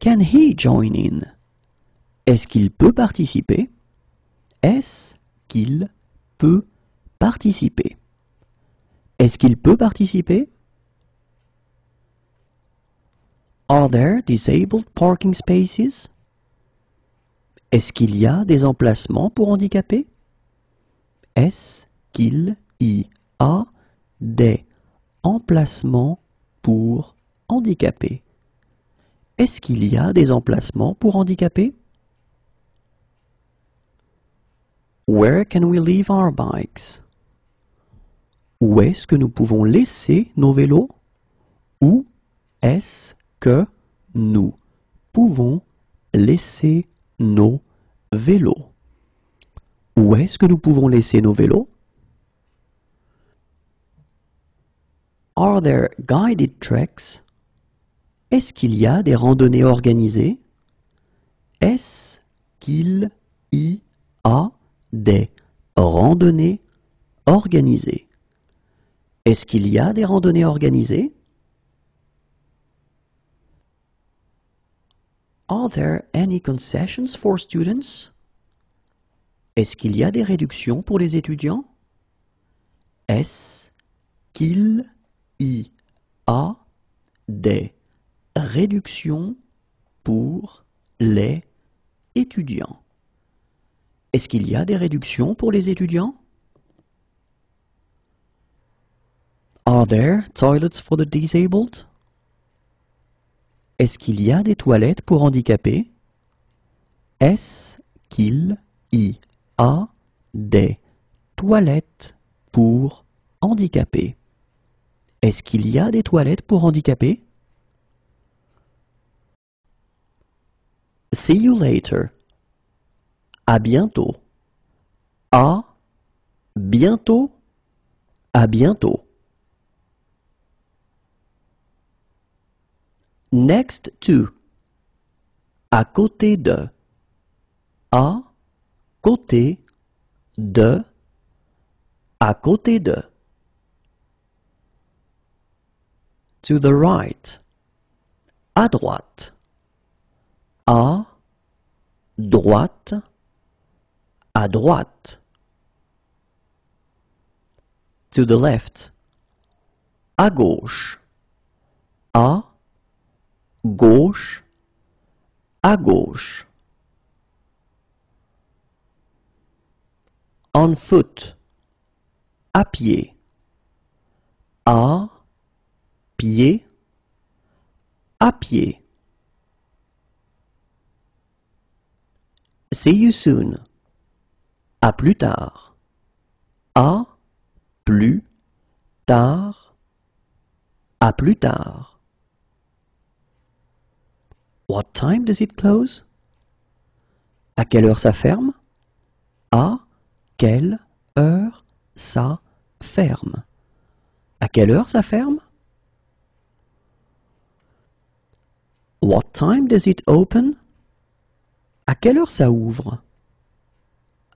Can he join in? Est-ce qu'il peut participer? Est-ce qu'il peut participer? Est-ce qu'il peut participer? Are there disabled parking spaces? Est-ce qu'il y a des emplacements pour handicapés? Est-ce qu'il y a des emplacements pour handicapés? Est-ce qu'il y a des emplacements pour handicapés? Where can we leave our bikes? Où est-ce que nous pouvons laisser nos vélos? Où est-ce que nous pouvons laisser nos vélos? Où est-ce que nous pouvons laisser nos vélos? Are there guided treks? Est-ce qu'il y a des randonnées organisées? Est-ce qu'il y a des randonnées organisées? Est-ce qu'il y a des randonnées organisées? Are there any concessions for students? Est-ce qu'il y a des réductions pour les étudiants? Est-ce qu'il y a des réductions pour les étudiants? Est-ce qu'il y a des réductions pour les étudiants? Are there toilets for the disabled? Est-ce qu'il y a des toilettes pour handicapés? Est-ce qu'il y a des toilettes pour handicapés? Est-ce qu'il y a des toilettes pour handicapés? See you later. À bientôt. À bientôt. À bientôt. Next to. À côté de. à côté de à côté de to the right. À droite. À droite. À droite. To the left. À gauche. À gauche. À gauche. On foot. À pied. À pied à pied See you soon. À plus tard. À plus tard. À plus tard. What time does it close? À quelle heure ça ferme? À quelle heure ça ferme? À quelle heure ça ferme? What time does it open? À quelle heure ça ouvre?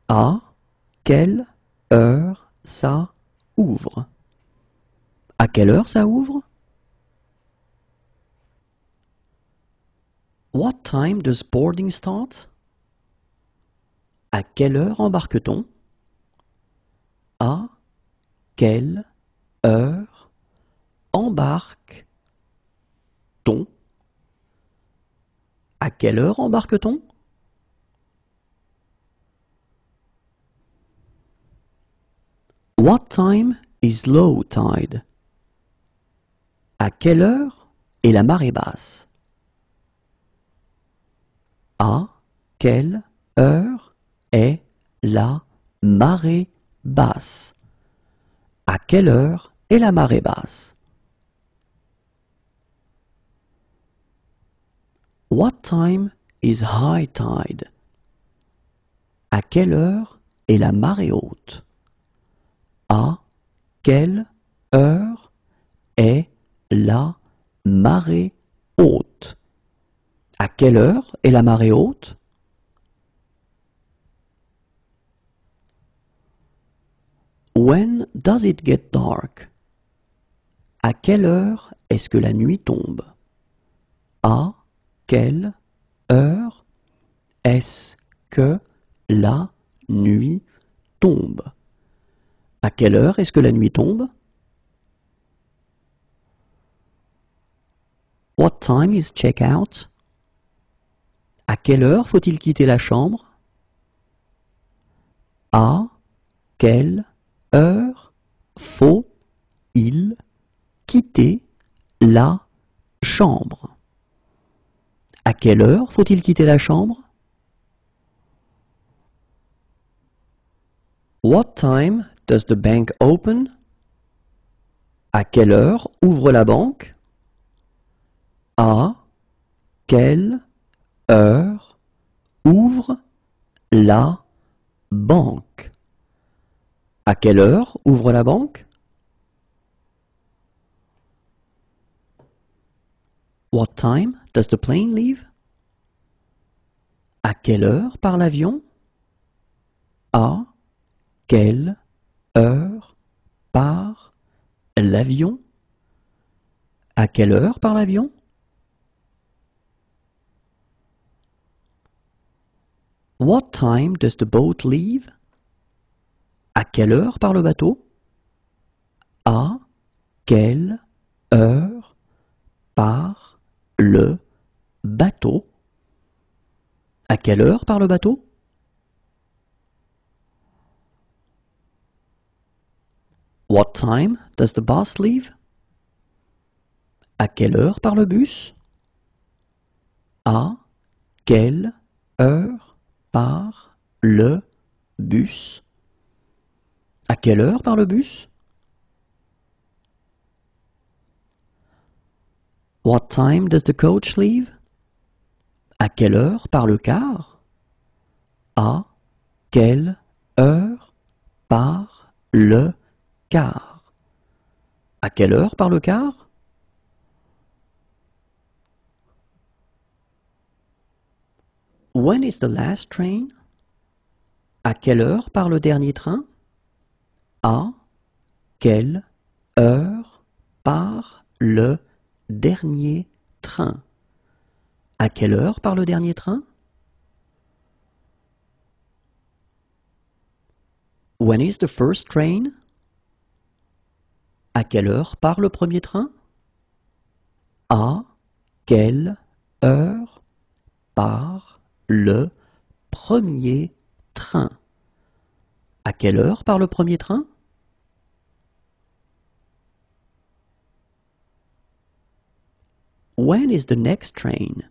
À quelle heure ça ouvre? À quelle heure ça ouvre? What time does boarding start? À quelle heure embarque-t-on? À quelle heure embarque-t-on? À quelle heure embarque-t-on? What time is low tide? À quelle heure est la marée basse? À quelle heure est la marée basse? À quelle heure est la marée basse? What time is high tide? À quelle heure est la marée haute? À quelle heure est la marée haute? À quelle heure est la marée haute? When does it get dark? À quelle heure est-ce que la nuit tombe? À quelle heure est-ce que la nuit tombe? À quelle heure est-ce que la nuit tombe? What time is check-out? À quelle heure faut-il quitter la chambre? À quelle heure faut-il quitter la chambre? À quelle heure faut-il quitter la chambre? What time does the bank open? À quelle heure ouvre la banque? À quelle heure ouvre la banque? À quelle heure ouvre la banque? What time does the plane leave? À quelle heure part l'avion? À quelle heure part l'avion? À quelle heure part l'avion? What time does the boat leave? À quelle heure part le bateau? À quelle heure part le bateau. À quelle heure part le bateau? What time does the bus leave? À quelle heure part le bus? À quelle heure part le bus? À quelle heure part le bus? What time does the coach leave? À quelle heure part le car À quelle heure part le car À quelle heure part le car When is the last train? À quelle heure part le dernier train? À quelle heure part le dernier train. À quelle heure part le dernier train? When is the first train? À quelle heure part le premier train? À quelle heure part le premier train? À quelle heure part le premier train? When is the next train?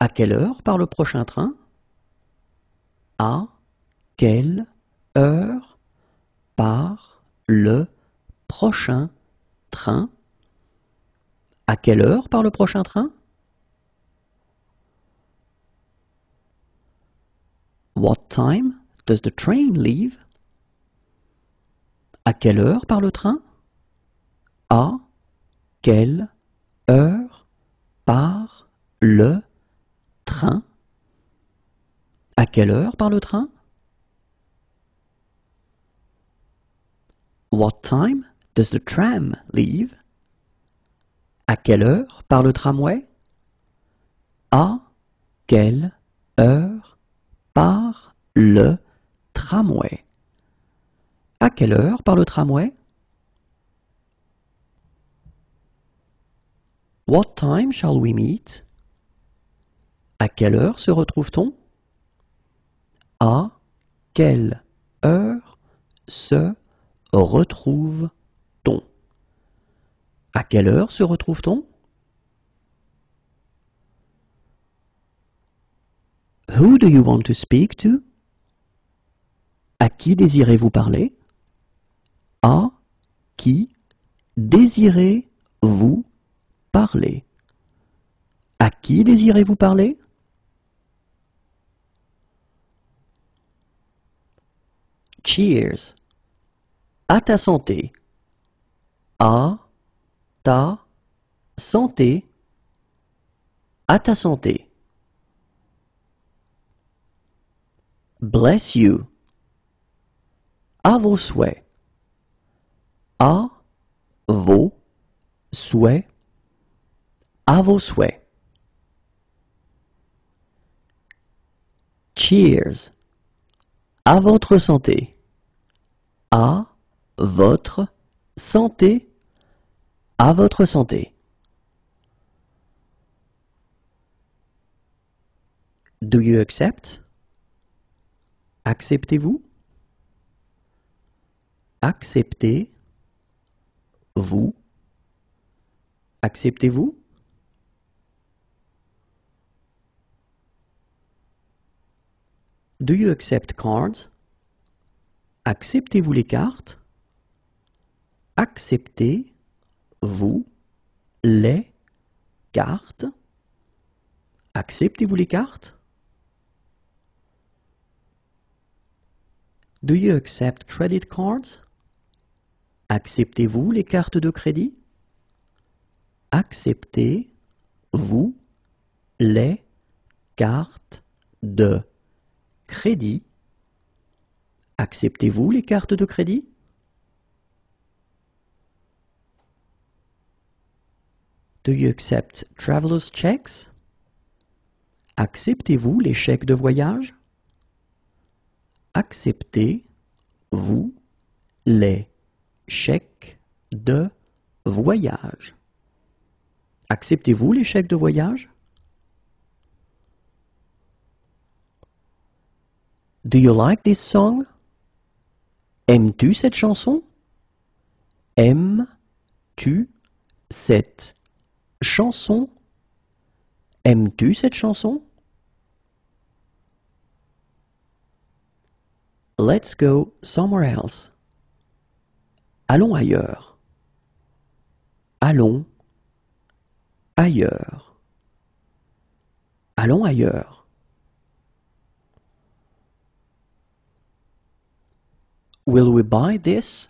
À quelle heure part le prochain train? À quelle heure part le prochain train? À quelle heure part le prochain train? What time does the train leave? À quelle heure part le train? À quelle heure part le train. À quelle heure part le train? What time does the tram leave? À quelle heure part le tramway? À quelle heure part le tramway? À quelle heure part le tramway? What time shall we meet? À quelle heure se retrouve-t-on? À quelle heure se retrouve-t-on? À quelle heure se retrouve-t-on? Who do you want to speak to? À qui désirez-vous parler? À qui désirez-vous parler À qui désirez-vous parler? Cheers À ta santé À ta santé À ta santé Bless you. À vos souhaits. À vos souhaits. À vos souhaits. Cheers. À votre santé. À votre santé. À votre santé. Do you accept? Acceptez-vous? Acceptez vous Acceptez-vous? Do you accept cards? Acceptez-vous les cartes? Acceptez-vous les cartes? Acceptez-vous les cartes? Do you accept credit cards? Acceptez-vous les cartes de crédit? Acceptez-vous les cartes de crédit? Acceptez-vous les cartes de crédit? Do you accept traveler's checks? Acceptez-vous les chèques de voyage? Acceptez-vous les chèques de voyage? Acceptez-vous les chèques de voyage? Do you like this song? Aimes-tu cette chanson? Aimes-tu cette chanson? Aimes-tu cette chanson? Let's go somewhere else. Allons ailleurs. Allons ailleurs. Allons ailleurs. Will we buy this?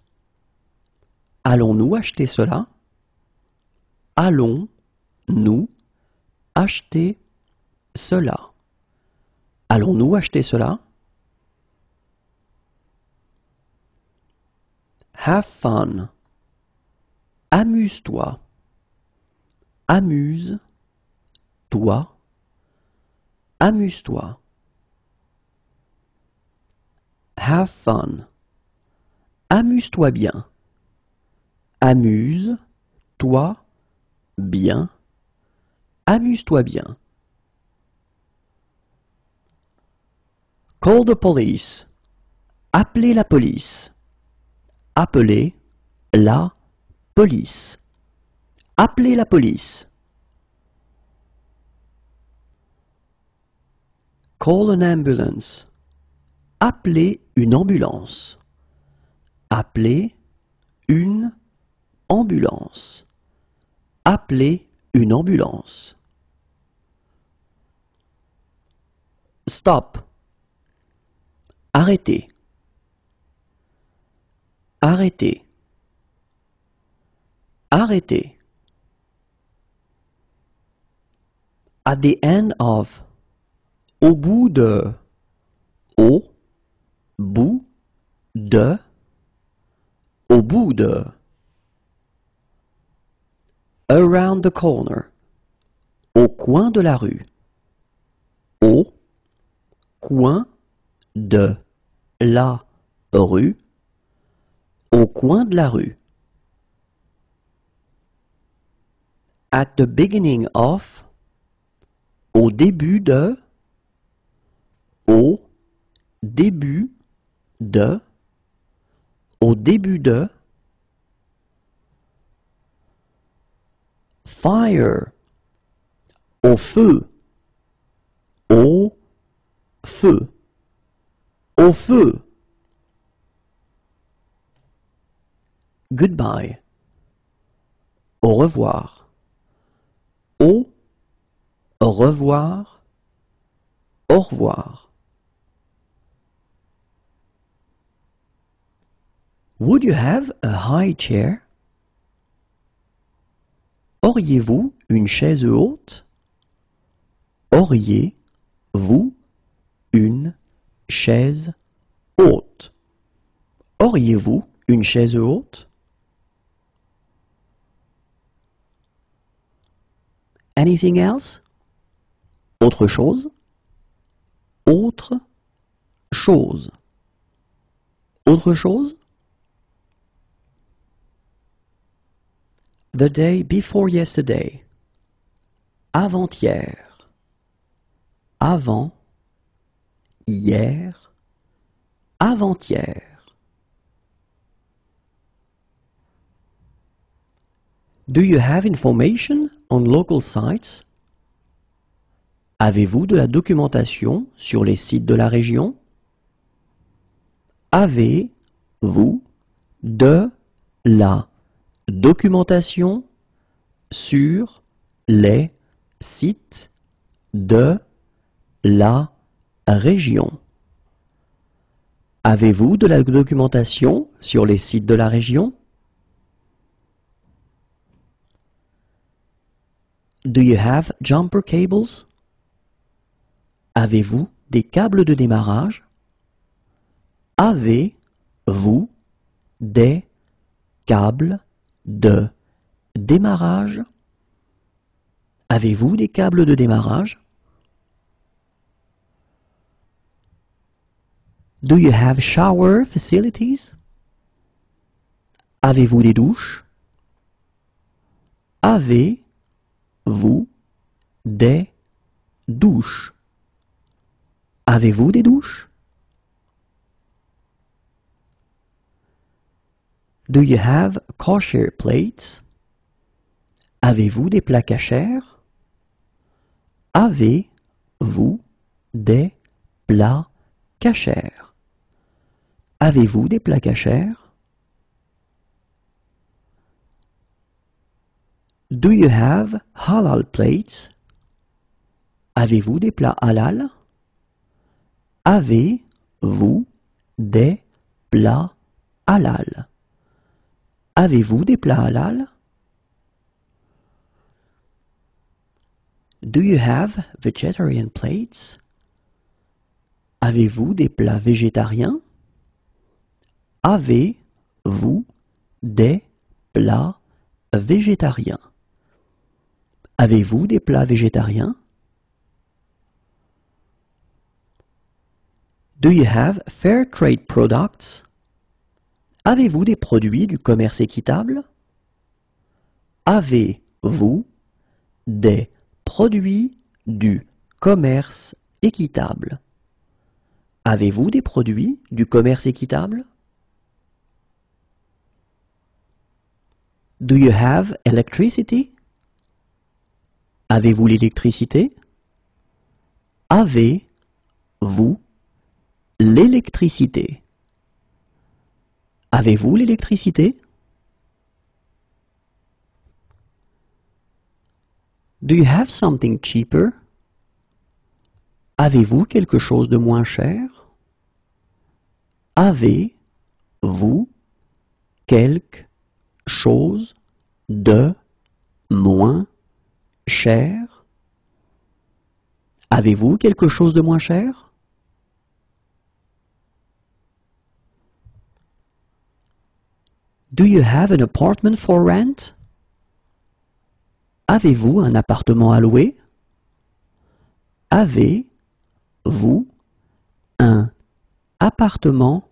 Allons-nous acheter cela? Allons-nous acheter cela? Allons-nous acheter cela? Have fun. Amuse-toi. Amuse-toi. Amuse-toi. Have fun. Amuse-toi bien. Amuse-toi bien. Amuse-toi bien. Call the police. Appelez la police. Appelez la police. Appelez la police. Call an ambulance. Appelez une ambulance. Appelez une ambulance. Appelez une ambulance. Stop. Arrêtez. Arrêtez. Arrêtez. At the end of. Au bout de. Au bout de. Au bout de. Around the corner. Au coin de la rue. Au coin de la rue. Au coin de la rue. At the beginning of. Au début de. Au début de. Au début de. Fire. Au feu. Au feu. Au feu. Goodbye. Au revoir. Au revoir. Au revoir. Would you have a high chair? Auriez-vous une chaise haute? Auriez-vous une chaise haute? Auriez-vous une chaise haute? Anything else? Autre chose? Autre chose. Autre chose? The day before yesterday. Avant-hier. Avant. Hier. Avant-hier. Do you have information on local sites? Avez-vous de la documentation sur les sites de la région? Avez-vous de la documentation sur les sites de la région. Avez-vous de la documentation sur les sites de la région? Do you have jumper cables? Avez-vous des câbles de démarrage? Avez-vous des câbles de démarrage. Avez-vous des câbles de démarrage? Do you have shower facilities? Avez-vous des douches? Avez-vous des douches? Avez-vous des douches? Do you have kosher plates? Avez-vous des plats cachers? Avez-vous des plats cachers? Avez-vous des plats? Do you have halal plates? Avez-vous des plats halal? Avez-vous des plats halal? Avez-vous des plats halal? Do you have vegetarian plates? Avez-vous des plats végétariens? Avez-vous vous des plats végétariens? Avez-vous des plats végétariens? Do you have fair trade products? Avez-vous des produits du commerce équitable? Avez-vous des produits du commerce équitable? Avez-vous des produits du commerce équitable? Do you have electricity? Avez-vous l'électricité? Avez-vous l'électricité? Avez-vous l'électricité? Do you have something cheaper? Avez-vous quelque chose de moins cher? Avez-vous quelque chose de moins cher? Avez-vous quelque chose de moins cher? Do you have an apartment for rent? Avez-vous un appartement à louer? Avez-vous un appartement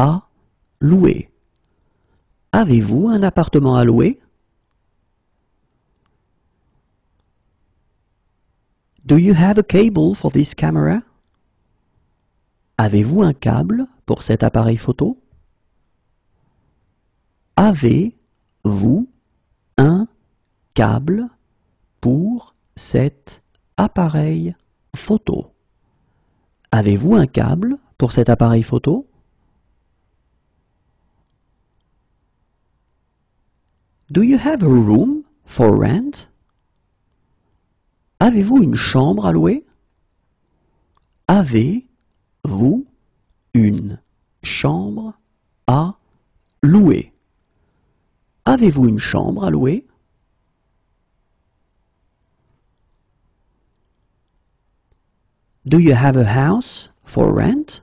à louer? Avez-vous un Do you have a cable for this camera? Avez-vous un câble pour cet appareil photo? Avez-vous un câble pour cet appareil photo? Avez-vous un câble pour cet appareil photo? Do you have a room for rent? Avez-vous une chambre à louer? Avez-vous une chambre à louer? Avez-vous une chambre à louer? Do you have a house for rent?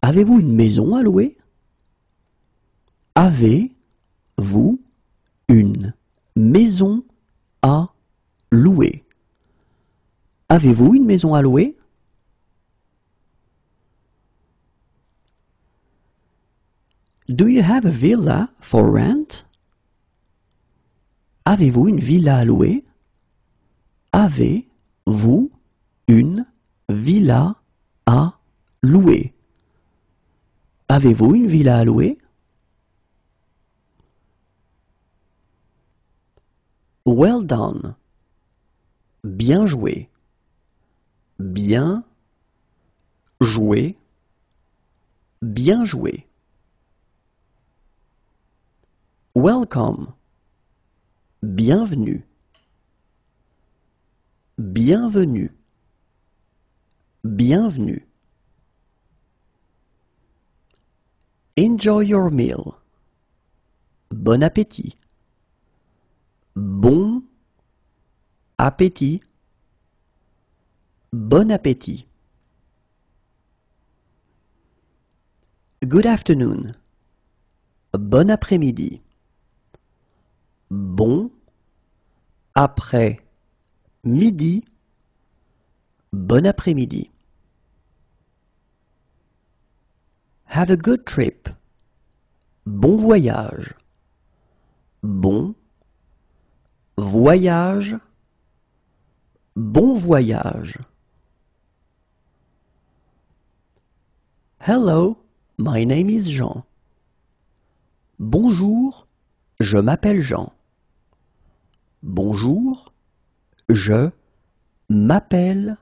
Avez-vous une maison à louer? Avez-vous une maison à louer? Avez-vous une maison à louer? Do you have a villa for rent? Avez-vous une villa à louer? Avez-vous une villa à louer? Avez-vous une villa à louer? Well done. Bien joué. Bien joué. Bien joué. Welcome. Bienvenue. Bienvenue. Bienvenue. Enjoy your meal. Bon appétit. Bon appétit. Bon appétit. Good afternoon. Bon après-midi. Bon après midi. Bon après-midi. Have a good trip. Bon voyage. Bon voyage. Bon voyage. Hello, my name is Jean. Bonjour, je m'appelle Jean. Bonjour, je m'appelle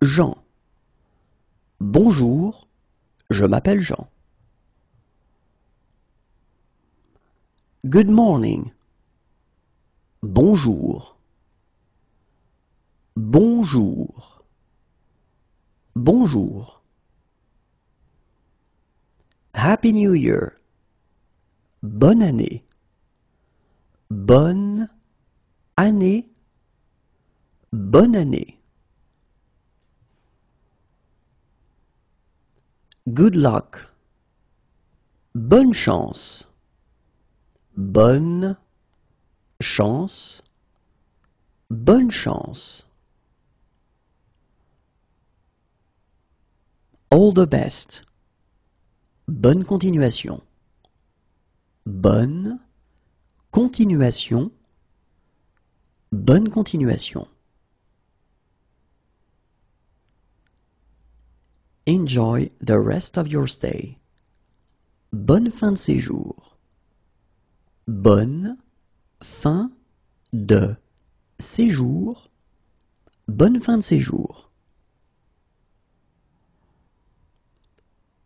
Jean. Bonjour, je m'appelle Jean. Good morning. Bonjour. Bonjour. Bonjour. Happy New Year. Bonne année. Bonne année. Bonne année. Good luck. Bonne chance. Bonne chance. Bonne chance. All the best. Bonne continuation. Bonne continuation. Bonne continuation. Enjoy the rest of your stay. Bonne fin de séjour. Bonne fin de séjour. Bonne fin de séjour.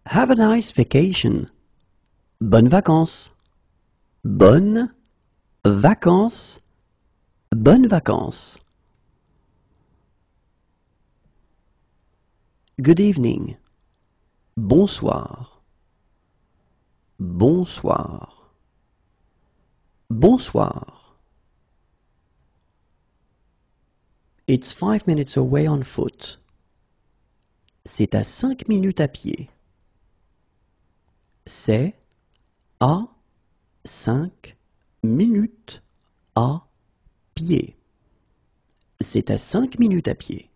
Have a nice vacation. Bonnes vacances. Bonnes vacances. Bonnes vacances. Good evening. Bonsoir. Bonsoir. Bonsoir. It's five minutes away on foot. C'est à cinq minutes à pied. C'est à cinq minutes à pied. C'est à cinq minutes à pied.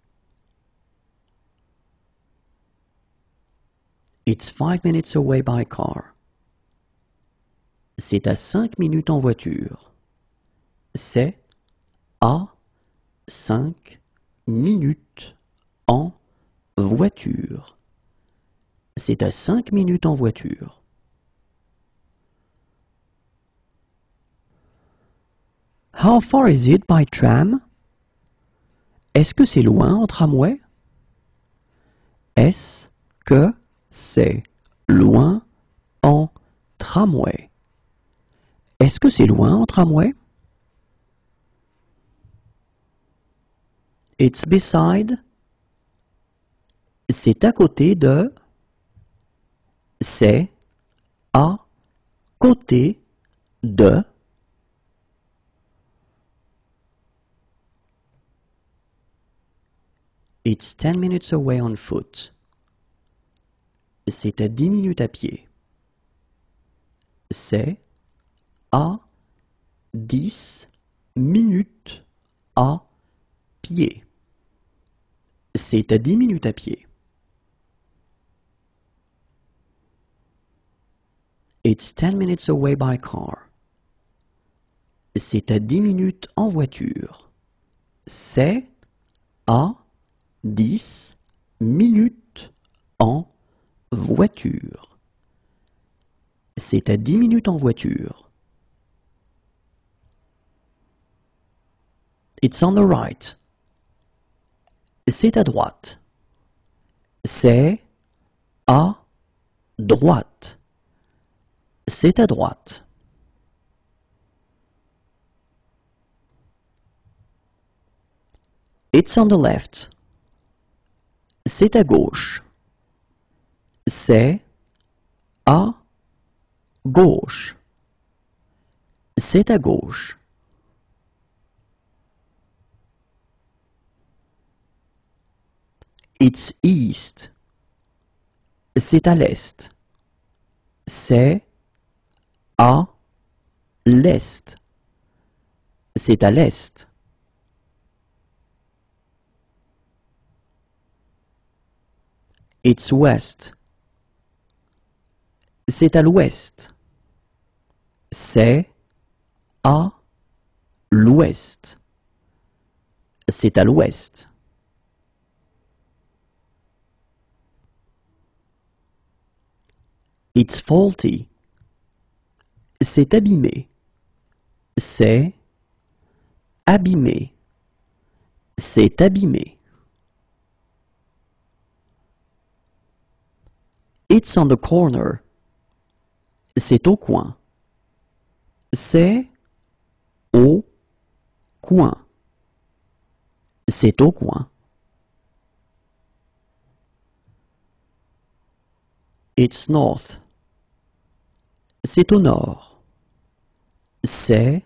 It's five minutes away by car. C'est à cinq minutes en voiture. C'est à cinq minutes en voiture. C'est à cinq minutes en voiture. How far is it by tram? Est-ce que c'est loin en tramway? Est-ce que c'est loin en tramway? Est-ce que c'est loin en tramway? It's beside. C'est à côté de. C'est à côté de. It's ten minutes away on foot. C'est à dix minutes à pied. C'est à dix minutes à pied. C'est à dix minutes à pied. It's ten minutes away by car. C'est à dix minutes en voiture. C'est à dix minutes en voiture. C'est à dix minutes en voiture. It's on the right. C'est à droite. C'est à droite. C'est à droite. It's on the left. C'est à gauche. C'est à gauche. C'est à gauche. It's east. C'est à l'est. C'est à l'est. C'est à l'est. It's west. C'est à l'ouest. C'est à l'ouest. C'est à l'ouest. It's faulty. C'est abîmé. C'est abîmé. C'est abîmé. It's on the corner. C'est au coin. C'est au coin. C'est au coin. It's north. C'est au nord. C'est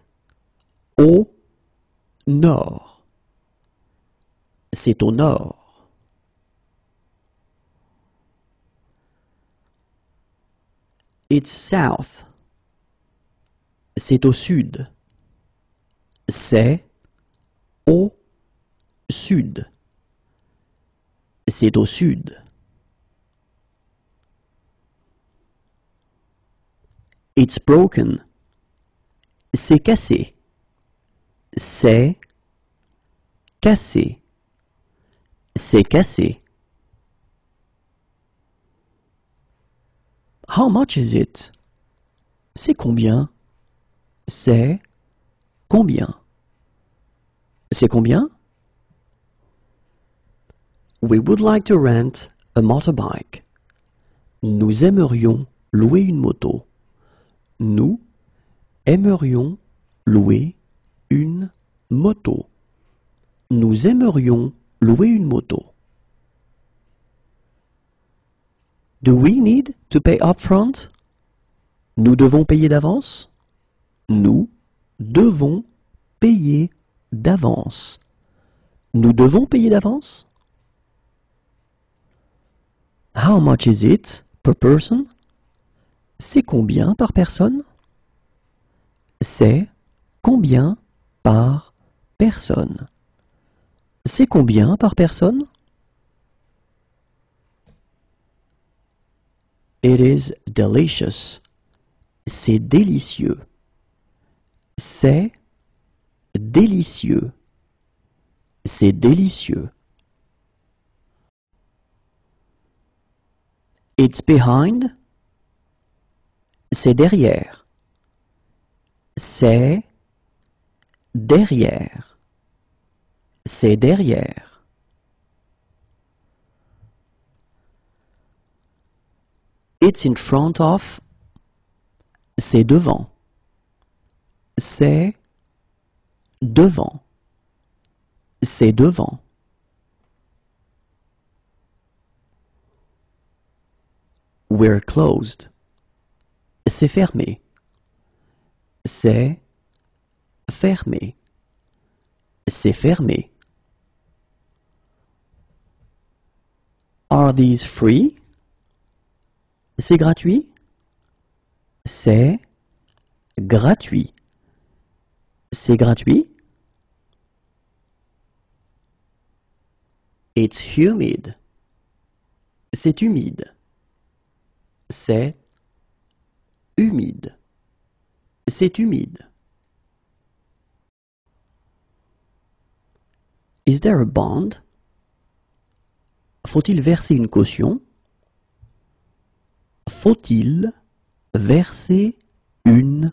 au nord. C'est au nord. It's south. C'est au sud. C'est au sud. C'est au sud. It's broken. C'est cassé. C'est cassé. C'est cassé. How much is it? C'est combien? C'est combien? C'est combien? We would like to rent a motorbike. Nous aimerions louer une moto. Nous aimerions louer une moto. Nous aimerions louer une moto. Do we need to pay upfront? Nous devons payer d'avance? Nous devons payer d'avance. Nous devons payer d'avance? How much is it per person? C'est combien par personne? C'est combien par personne? C'est combien par personne? It is delicious. C'est délicieux. C'est délicieux. C'est délicieux. It's behind. C'est derrière. C'est derrière. C'est derrière. It's in front of. C'est devant. C'est devant. C'est devant. We're closed. C'est fermé. C'est fermé. C'est fermé. Are these free? C'est gratuit? C'est gratuit. C'est gratuit? It's humid. C'est humide. C'est humide. C'est humide. Is there a bond? Faut-il verser une caution? Faut-il verser une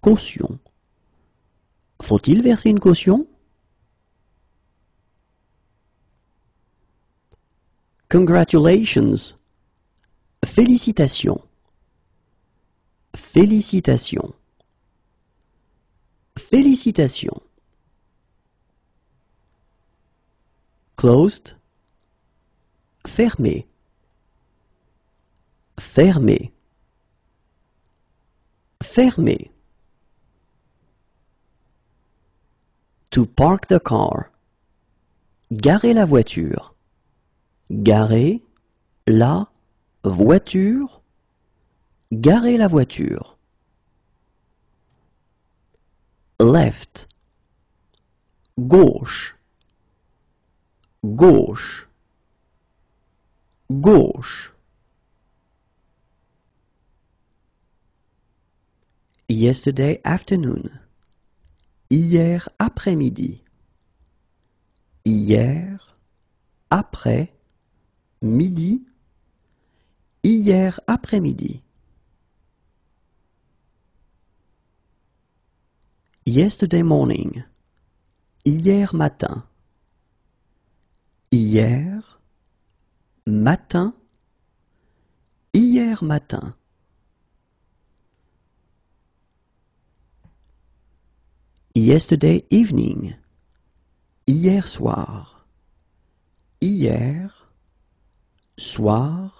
caution? Faut-il verser une caution? Congratulations. Félicitations. Félicitations. Félicitations. Closed. Fermé. Fermé. Fermé. To park the car. Garer la voiture. Garer la voiture. Garer la voiture. Left. Gauche. Gauche. Gauche. Yesterday afternoon. Hier après-midi. Hier après-midi. Hier après-midi. Yesterday morning. Hier matin. Hier matin. Hier matin. Yesterday evening. Hier soir. Hier soir.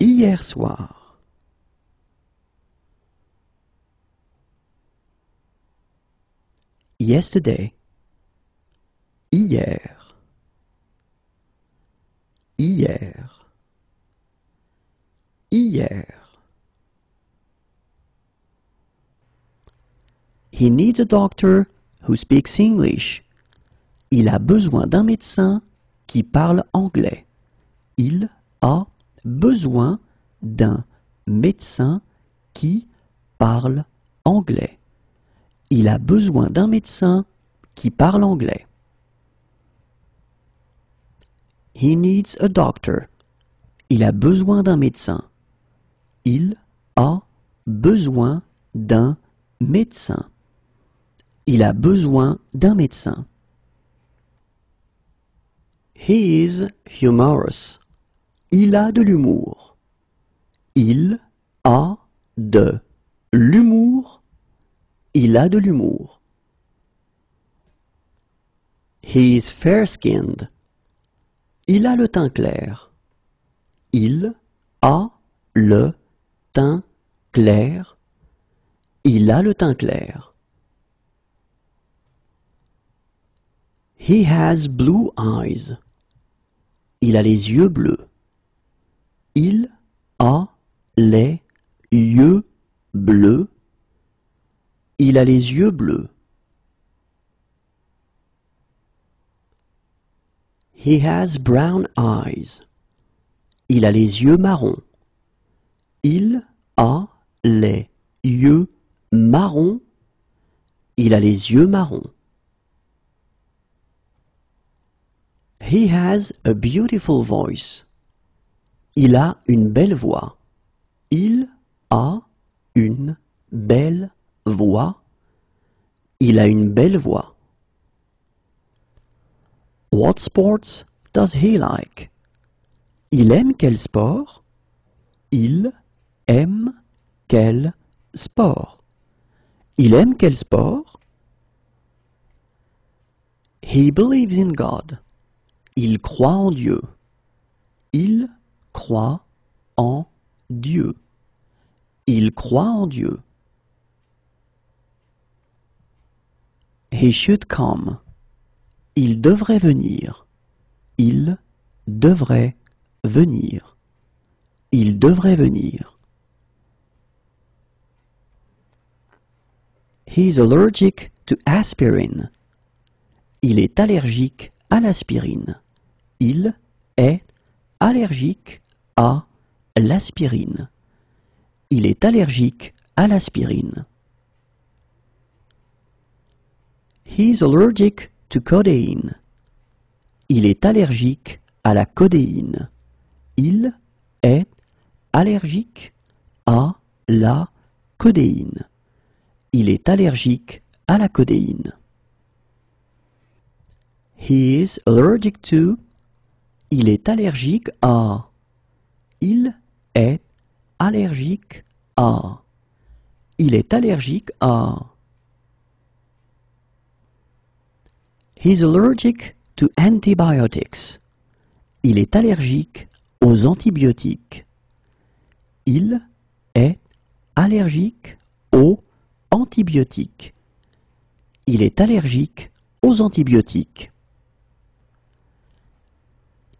Hier soir. Yesterday. Hier. Hier. Hier. He needs a doctor who speaks English. Il a besoin d'un médecin qui parle anglais. Il a besoin d'un médecin qui parle anglais. Il a besoin d'un médecin qui parle anglais. He needs a doctor. Il a besoin d'un médecin. Il a besoin d'un médecin. Il a besoin d'un médecin. He is humorous. Il a de l'humour. Il a de l'humour. Il a de l'humour. He is fair-skinned. Il a le teint clair. Il a le teint clair. Il a le teint clair. He has blue eyes. Il a les yeux bleus. Il a les yeux bleus. Il a les yeux bleus. He has brown eyes. Il a les yeux marrons. Il a les yeux marrons. Il a les yeux marrons. He has a beautiful voice. Il a une belle voix. Il a une belle voix. Il a une belle voix. What sports does he like? Il aime quel sport? Il aime quel sport? Il aime quel sport? He believes in God. Il croit en Dieu. Il croit en Dieu. Il croit en Dieu. He should come. Il devrait venir. Il devrait venir. Il devrait venir. He's allergic to aspirin. Il est allergique à l'aspirine. Il est allergique à l'aspirine. Il est allergique à l'aspirine. He's allergic to codeine. Il est allergique à la codéine. Il est allergique à la codéine. Il est allergique à la codéine. He is allergic to. Il est allergique à. Il est allergique à. Il est allergique à. He's allergic to antibiotics. Il est allergique aux antibiotiques. Il est allergique aux antibiotiques. Il est allergique aux antibiotiques.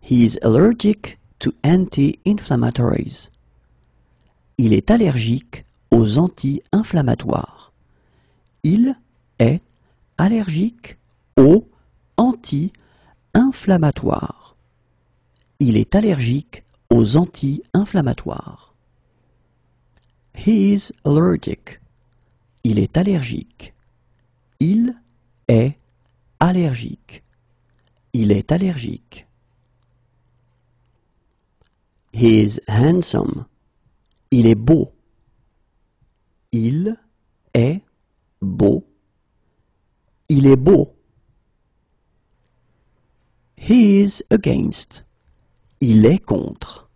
He is allergic to anti-inflammatories. Il est allergique aux anti-inflammatoires. Il est allergique aux anti-inflammatoires. Il est allergique aux anti-inflammatoires. He is allergic. Il est allergique. Il est allergique. Il est allergique. He is handsome. Il est beau. Il est beau. Il est beau. He is against. Il est contre.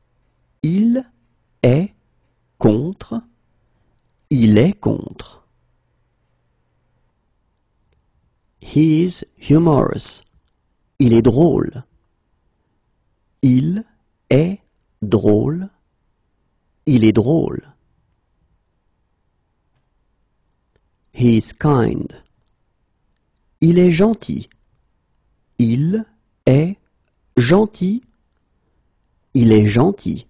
Il est contre. Il est contre. He is humorous. Il est drôle. Il est drôle. Il est drôle. He is kind. Il est gentil. Il est gentil. Il est gentil.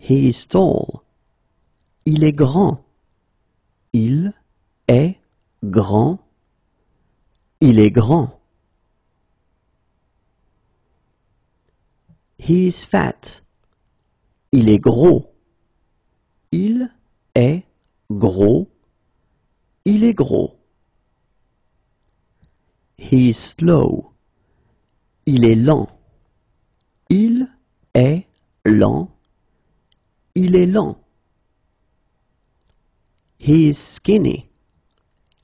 He is tall. Il est grand. Il est grand. Il est grand. He is fat. Il est gros. Il est gros. Il est gros. He is slow. Il est lent. Il est lent. Il est lent. He is skinny.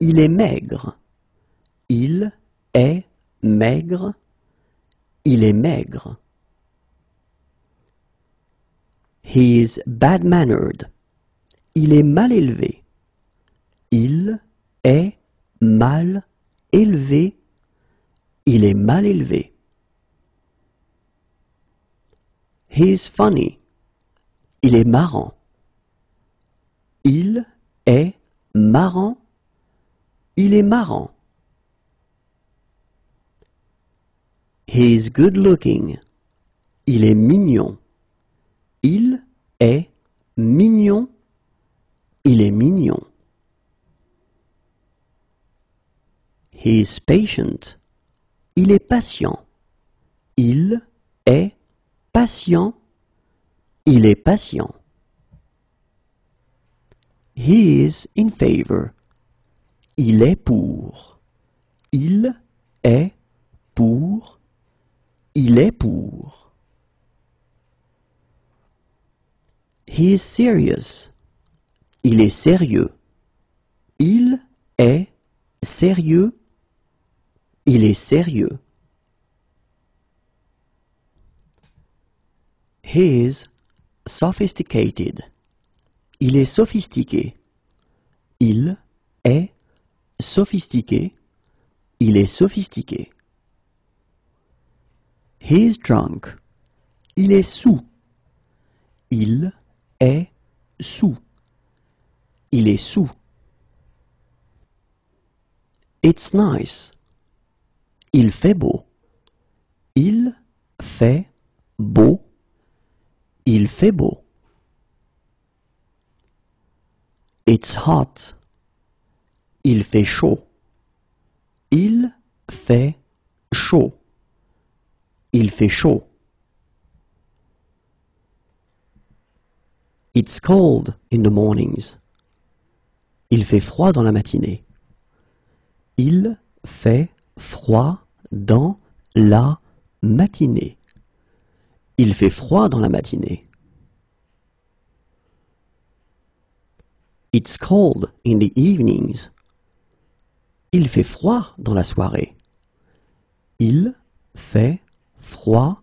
Il est maigre. Il est maigre. Il est maigre. He is bad-mannered. Il est mal élevé. Il est mal élevé. Il est mal élevé. He is funny. Il est marrant. Il est marrant. Il est marrant. He is good looking. Il est mignon. Est mignon. Il est mignon. He is patient. Il est patient. Il est patient. Il est patient. He is in favor. Il est pour. Il est pour. Il est pour. He is serious. Il est sérieux. Il est sérieux. Il est sérieux. He is sophisticated. Il est sophistiqué. Il est sophistiqué. Il est sophistiqué. He is drunk. Il est sous. Il est sous. Il est sous. It's nice. Il fait beau. Il fait beau. Il fait beau. It's hot. Il fait chaud. Il fait chaud. Il fait chaud. It's cold in the mornings. Il fait froid dans la matinée. Il fait froid dans la matinée. Il fait froid dans la matinée. It's cold in the evenings. Il fait froid dans la soirée. Il fait froid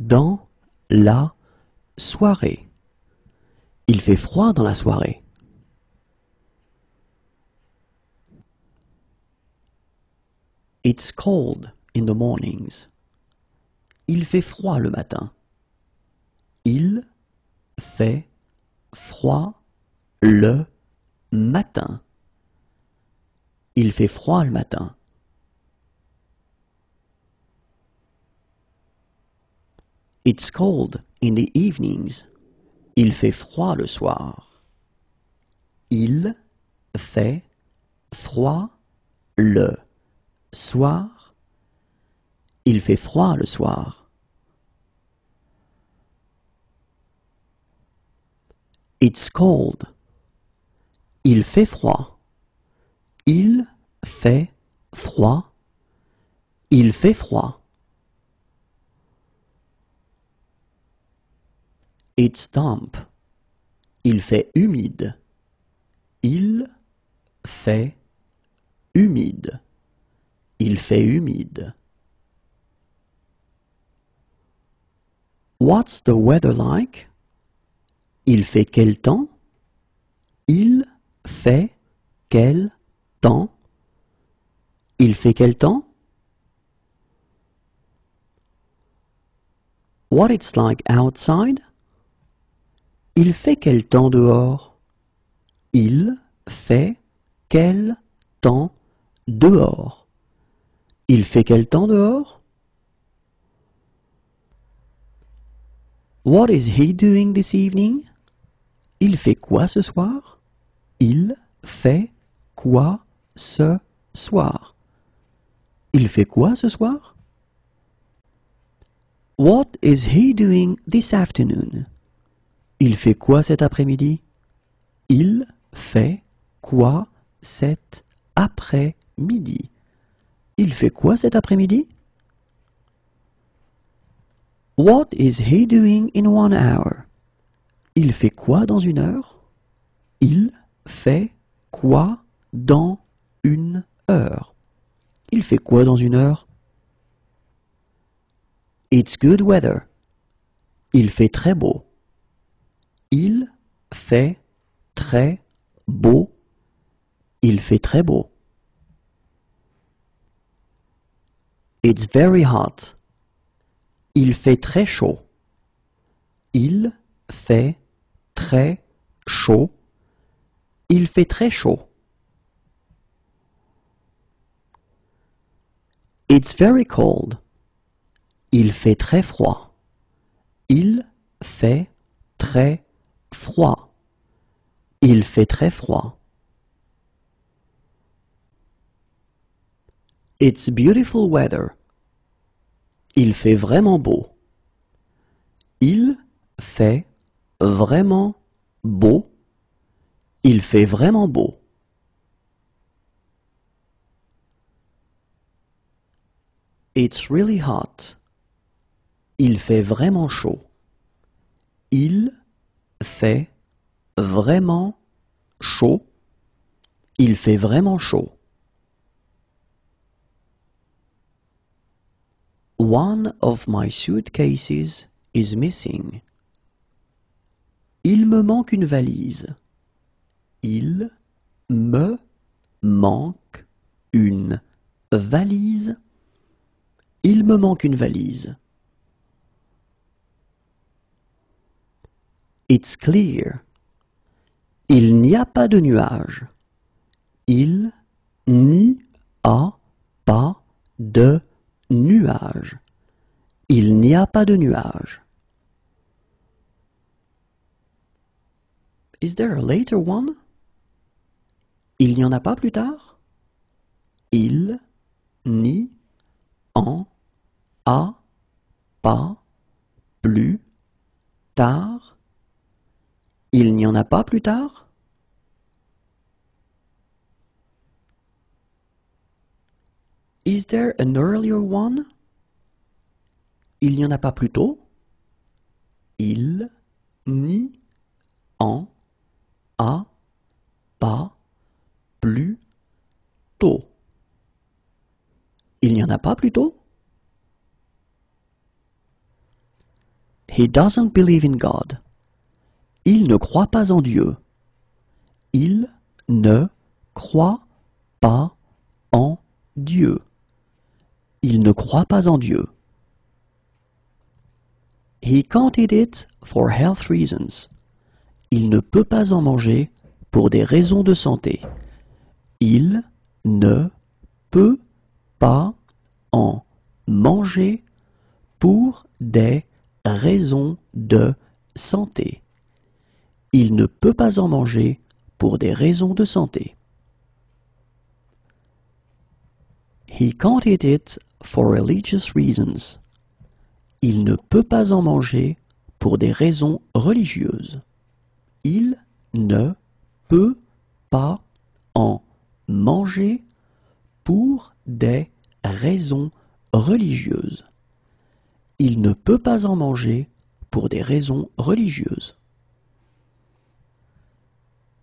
dans la soirée. Il fait froid dans la soirée. It's cold in the mornings. Il fait froid le matin. Il fait froid le matin. Il fait froid le matin. It's cold in the evenings. Il fait froid le soir. Il fait froid le soir. Il fait froid le soir. It's cold. Il fait froid. Il fait froid. Il fait froid. It's damp. Il fait humide. Il fait humide. Il fait humide. What's the weather like? Il fait quel temps? Il fait quel temps? Il fait quel temps? What it's like outside? Il fait quel temps dehors? Il fait quel temps dehors? Il fait quel temps dehors? What is he doing this evening? Il fait quoi ce soir? Il fait quoi ce soir? Il fait quoi ce soir? What is he doing this afternoon? Il fait quoi cet après-midi? Il fait quoi cet après-midi? Après-midi? What is he doing in one hour? Il fait quoi dans une heure? Il fait quoi dans une heure? Il fait quoi dans une heure? It's good weather. Il fait très beau. Il fait très beau. Il fait très beau. It's very hot. Il fait très chaud. Il fait très chaud. Il fait très chaud. It's very cold. Il fait très froid. Il fait très froid. Il fait très froid. It's beautiful weather. Il fait vraiment beau. Il fait vraiment beau. Il fait vraiment beau. It's really hot. Il fait vraiment chaud. Il fait vraiment chaud. Il fait vraiment chaud. One of my suitcases is missing. Il me manque une valise. Il me manque une valise. Il me manque une valise. It's clear. Il n'y a pas de nuages. Il n'y a pas de nuages. Il n'y a pas de nuages. Is there a later one? Il n'y en a pas plus tard? Il n'y en a pas plus tard? Il n'y en a pas plus tard? Is there an earlier one? Il n'y en a pas plus tôt? Il n'y en a pas plus tôt. Il n'y en a pas plus tôt? He doesn't believe in God. Il ne croit pas en Dieu. Il ne croit pas en Dieu. Il ne croit pas en Dieu. He can't eat it for health reasons. Il ne peut pas en manger pour des raisons de santé. Il ne peut pas en manger pour des raisons de santé. Il ne peut pas en manger pour des raisons de santé. He can't eat it for religious reasons. Il ne peut pas en manger pour des raisons religieuses. Il ne peut pas en manger pour des raisons religieuses. Il ne peut pas en manger pour des raisons religieuses.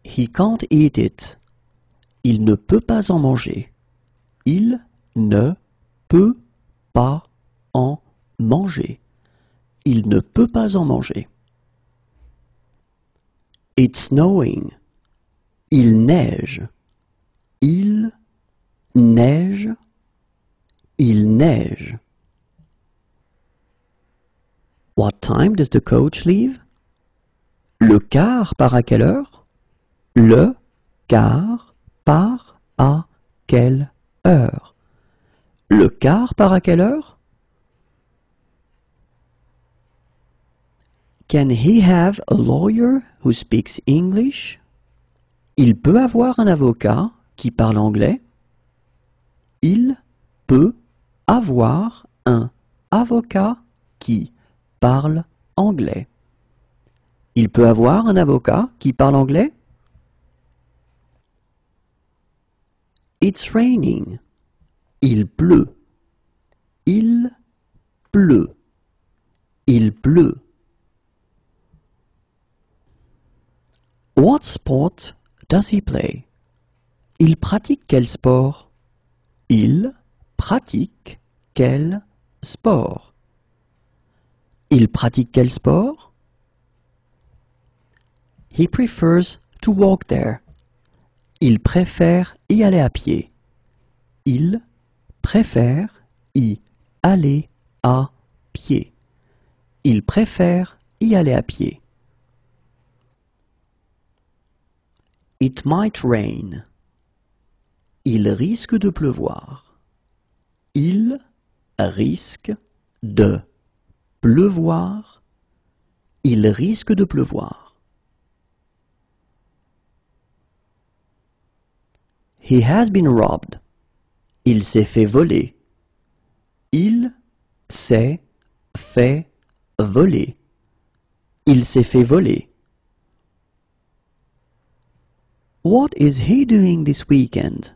He can't eat it. Il ne peut pas en manger. Il ne peut pas en manger. Il ne peut pas en manger. It's snowing. Il neige. Il neige. Il neige. What time does the coach leave? Le car part à quelle heure? Le car part à quelle heure? Le car part à quelle heure? Can he have a lawyer who speaks English? Il peut avoir un avocat qui parle anglais Il peut avoir un avocat qui parle anglais. Il peut avoir un avocat qui parle anglais It's raining. Il pleut. Il pleut. Il pleut. What sport does he play? Il pratique quel sport? Il pratique quel sport? Il pratique quel sport? He prefers to walk there. Il préfère y aller à pied. Il préfère y aller à pied. Il préfère y aller à pied. It might rain. Il risque de pleuvoir. Il risque de pleuvoir. Il risque de pleuvoir. He has been robbed. Il s'est fait voler. Il s'est fait voler. Il s'est fait voler. What is he doing this weekend?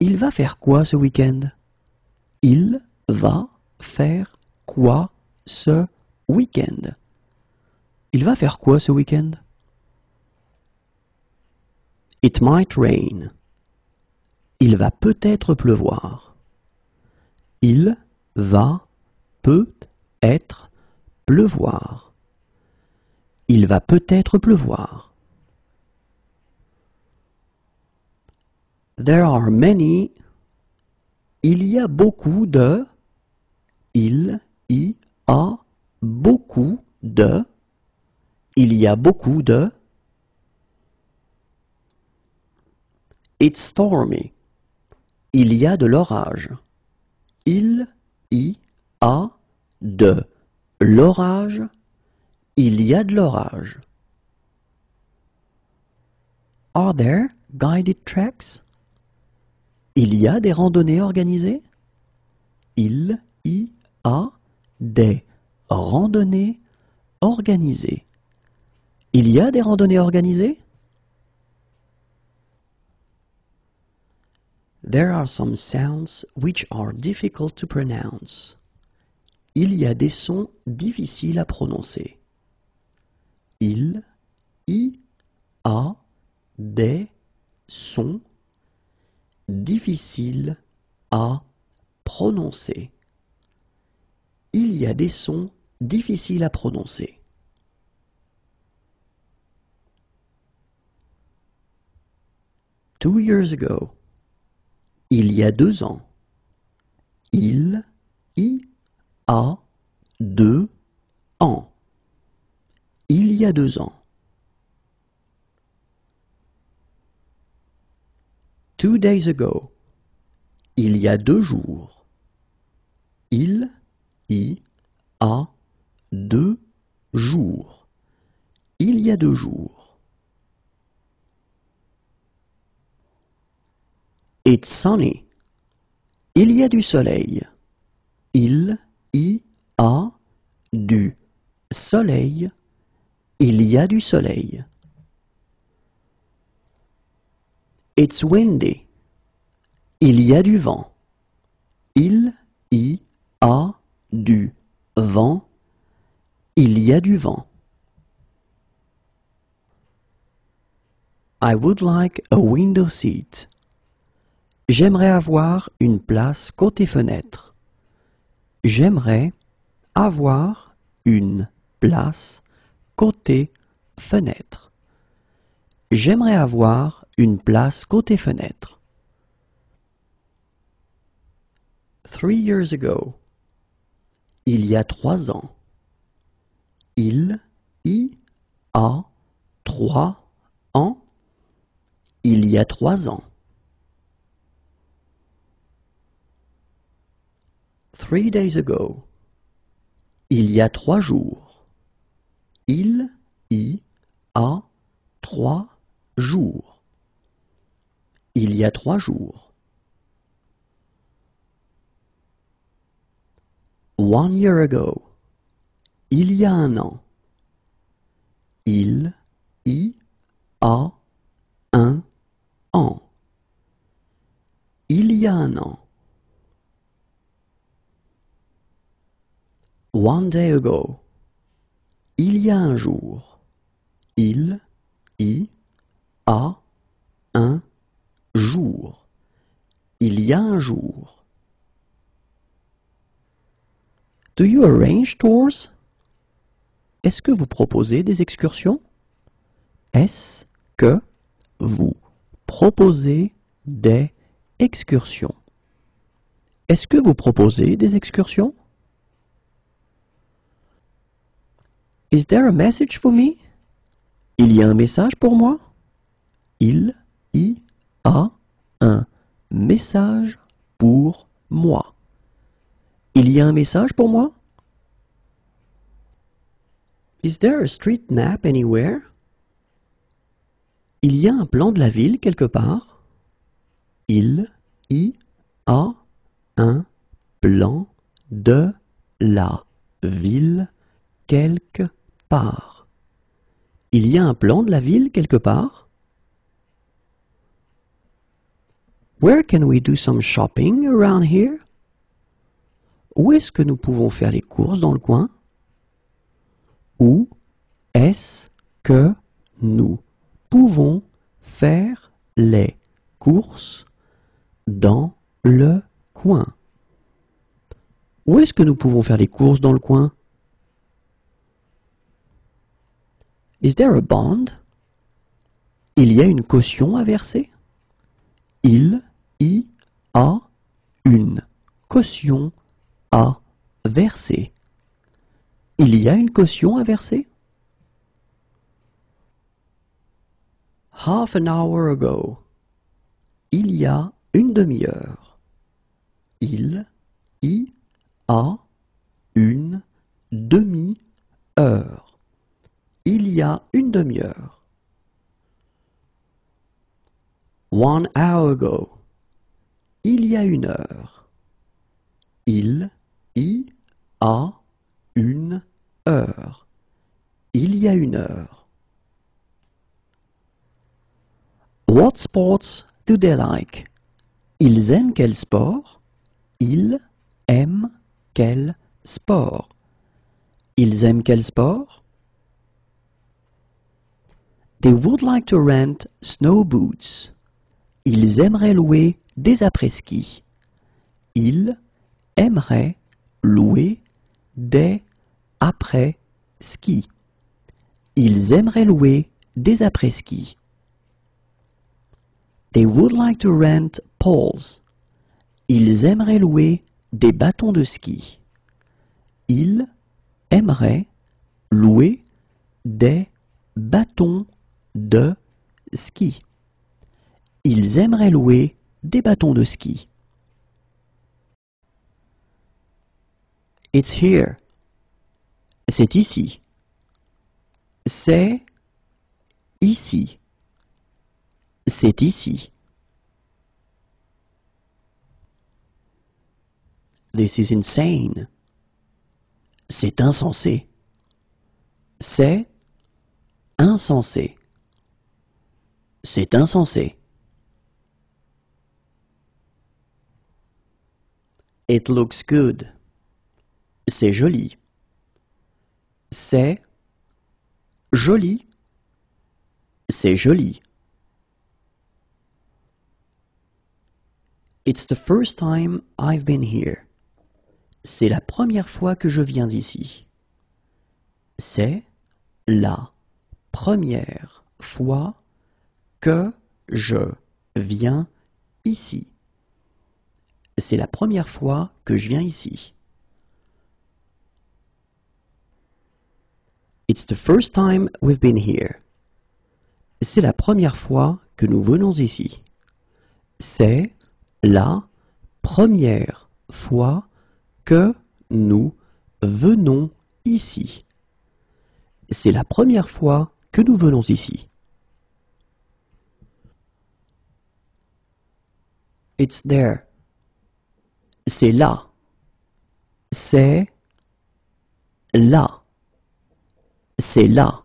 Il va faire quoi ce week-end? Il va faire quoi ce week-end? Il va faire quoi ce week-end? It might rain. Il va peut-être pleuvoir. Il va peut-être pleuvoir. Il va peut-être pleuvoir. There are many. Il y a beaucoup de. Il y a beaucoup de. Il y a beaucoup de. It's stormy. Il y a de l'orage. Il y a de l'orage. Il y a de l'orage. Are there guided tracks? Il y a des randonnées organisées? Il y a des randonnées organisées. Il y a des randonnées organisées? There are some sounds which are difficult to pronounce. Il y a des sons difficiles à prononcer. Il a des sons difficile à prononcer. Il y a des sons difficiles à prononcer. Two years ago. Il y a deux ans. Il y a deux ans. Il y a deux ans. Two days ago. Il y a deux jours. Il y a deux jours. Il y a deux jours. It's sunny. Il y a du soleil. Il y a du soleil. Il y a du soleil. It's windy. Il y a du vent. Il y a du vent. Il y a du vent. I would like a window seat. J'aimerais avoir une place côté fenêtre. J'aimerais avoir une place côté fenêtre. J'aimerais avoir une place côté fenêtre. Three years ago. Il y a trois ans. Il y a trois ans. Il y a trois ans. Three days ago. Il y a trois jours. Il y a trois jours. Il y a trois jours. One year ago. Il y a un an. Il y a un an. Il y a un an. One day ago. Il y a un jour. Il y a un jour. Il y a un jour. Do you arrange tours? Est-ce que vous proposez des excursions? Est-ce que vous proposez des excursions? Est-ce que vous proposez des excursions? Is there a message for me? Il y a un message pour moi? Il y a un message pour moi. Il y a un message pour moi? Is there a street map anywhere? Il y a un plan de la ville quelque part? Il y a un plan de la ville quelque part. Il y a un plan de la ville quelque part? Where can we do some shopping around here? Où est-ce que nous pouvons faire les courses dans le coin? Où est-ce que nous pouvons faire les courses dans le coin? Où est-ce que nous pouvons faire les courses dans le coin? Is there a bond? Il y a une caution à verser? Il y a une caution à verser. Il y a une caution à verser? Half an hour ago. Il y a une demi-heure. Il y a une demi-heure. Il y a une demi-heure. One hour ago. Il y a une heure. Il y a une heure. Il y a une heure. What sports do they like? Ils aiment quel sport? Ils aiment quel sport? Ils aiment quel sport? They would like to rent snow boots. Ils aimeraient louer des après-ski. Ils aimeraient louer des après-ski. Ils aimeraient des après-ski. They would like to rent poles. Ils aimeraient louer des bâtons de ski. Ils aimeraient louer des bâtons de ski. Ils aimeraient louer des bâtons de ski. It's here. C'est ici. C'est ici. C'est ici. This is insane. C'est insensé. C'est insensé. C'est insensé. It looks good. C'est joli. C'est joli. C'est joli. It's the first time I've been here. C'est la première fois que je viens ici. C'est la première fois que je viens ici. C'est la première fois que je viens ici. It's the first time we've been here. C'est la première fois que nous venons ici. C'est la première fois que nous venons ici. C'est la première fois que nous venons ici. It's there. C'est là. C'est là. C'est là.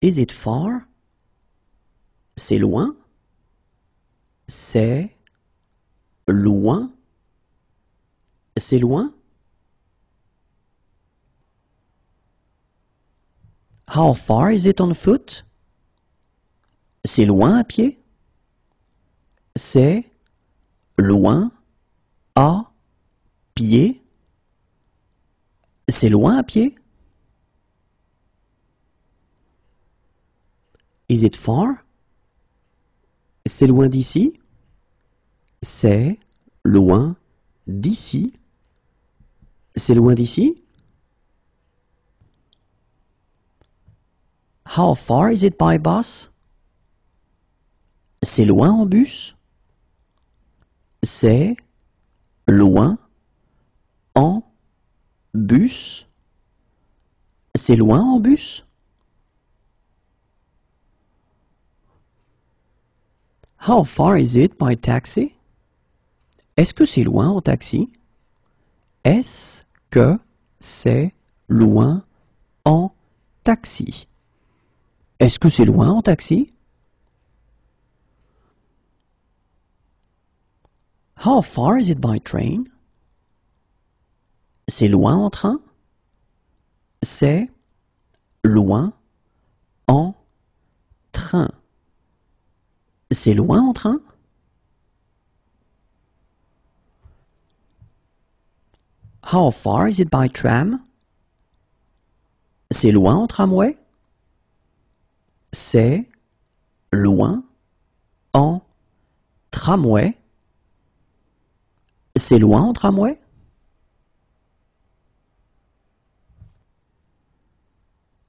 Is it far? C'est loin? C'est loin? C'est loin? How far is it on foot? C'est loin à pied? C'est loin à pied? C'est loin à pied? Is it far? C'est loin d'ici? C'est loin d'ici? C'est loin d'ici? How far is it by bus? C'est loin en bus? C'est loin en bus? C'est loin en bus? How far is it by taxi? Est-ce que c'est loin en taxi? Est-ce que c'est loin en taxi? Est-ce que c'est loin en taxi? How far is it by train? C'est loin en train? C'est loin en train. C'est loin en train? How far is it by tram? C'est loin en tramway? C'est loin en tramway? C'est loin tramway?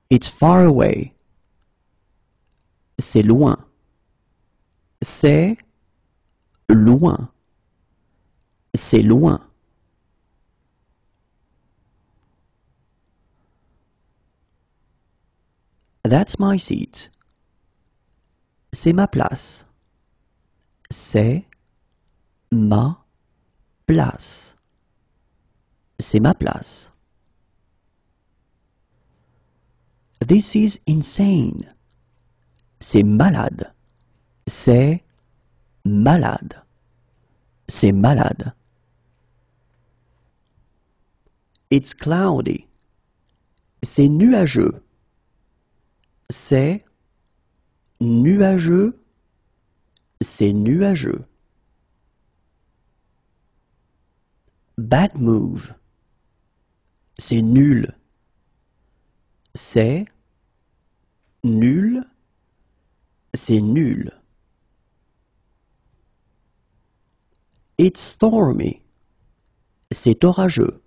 It's far away. C'est loin. C'est loin. C'est loin. That's my seat. C'est ma place. C'est ma place. C'est ma place. This is insane. C'est malade. C'est malade. C'est malade. It's cloudy. C'est nuageux. C'est nuageux. C'est nuageux. Bad move. C'est nul. C'est nul. C'est nul. It's stormy. C'est orageux.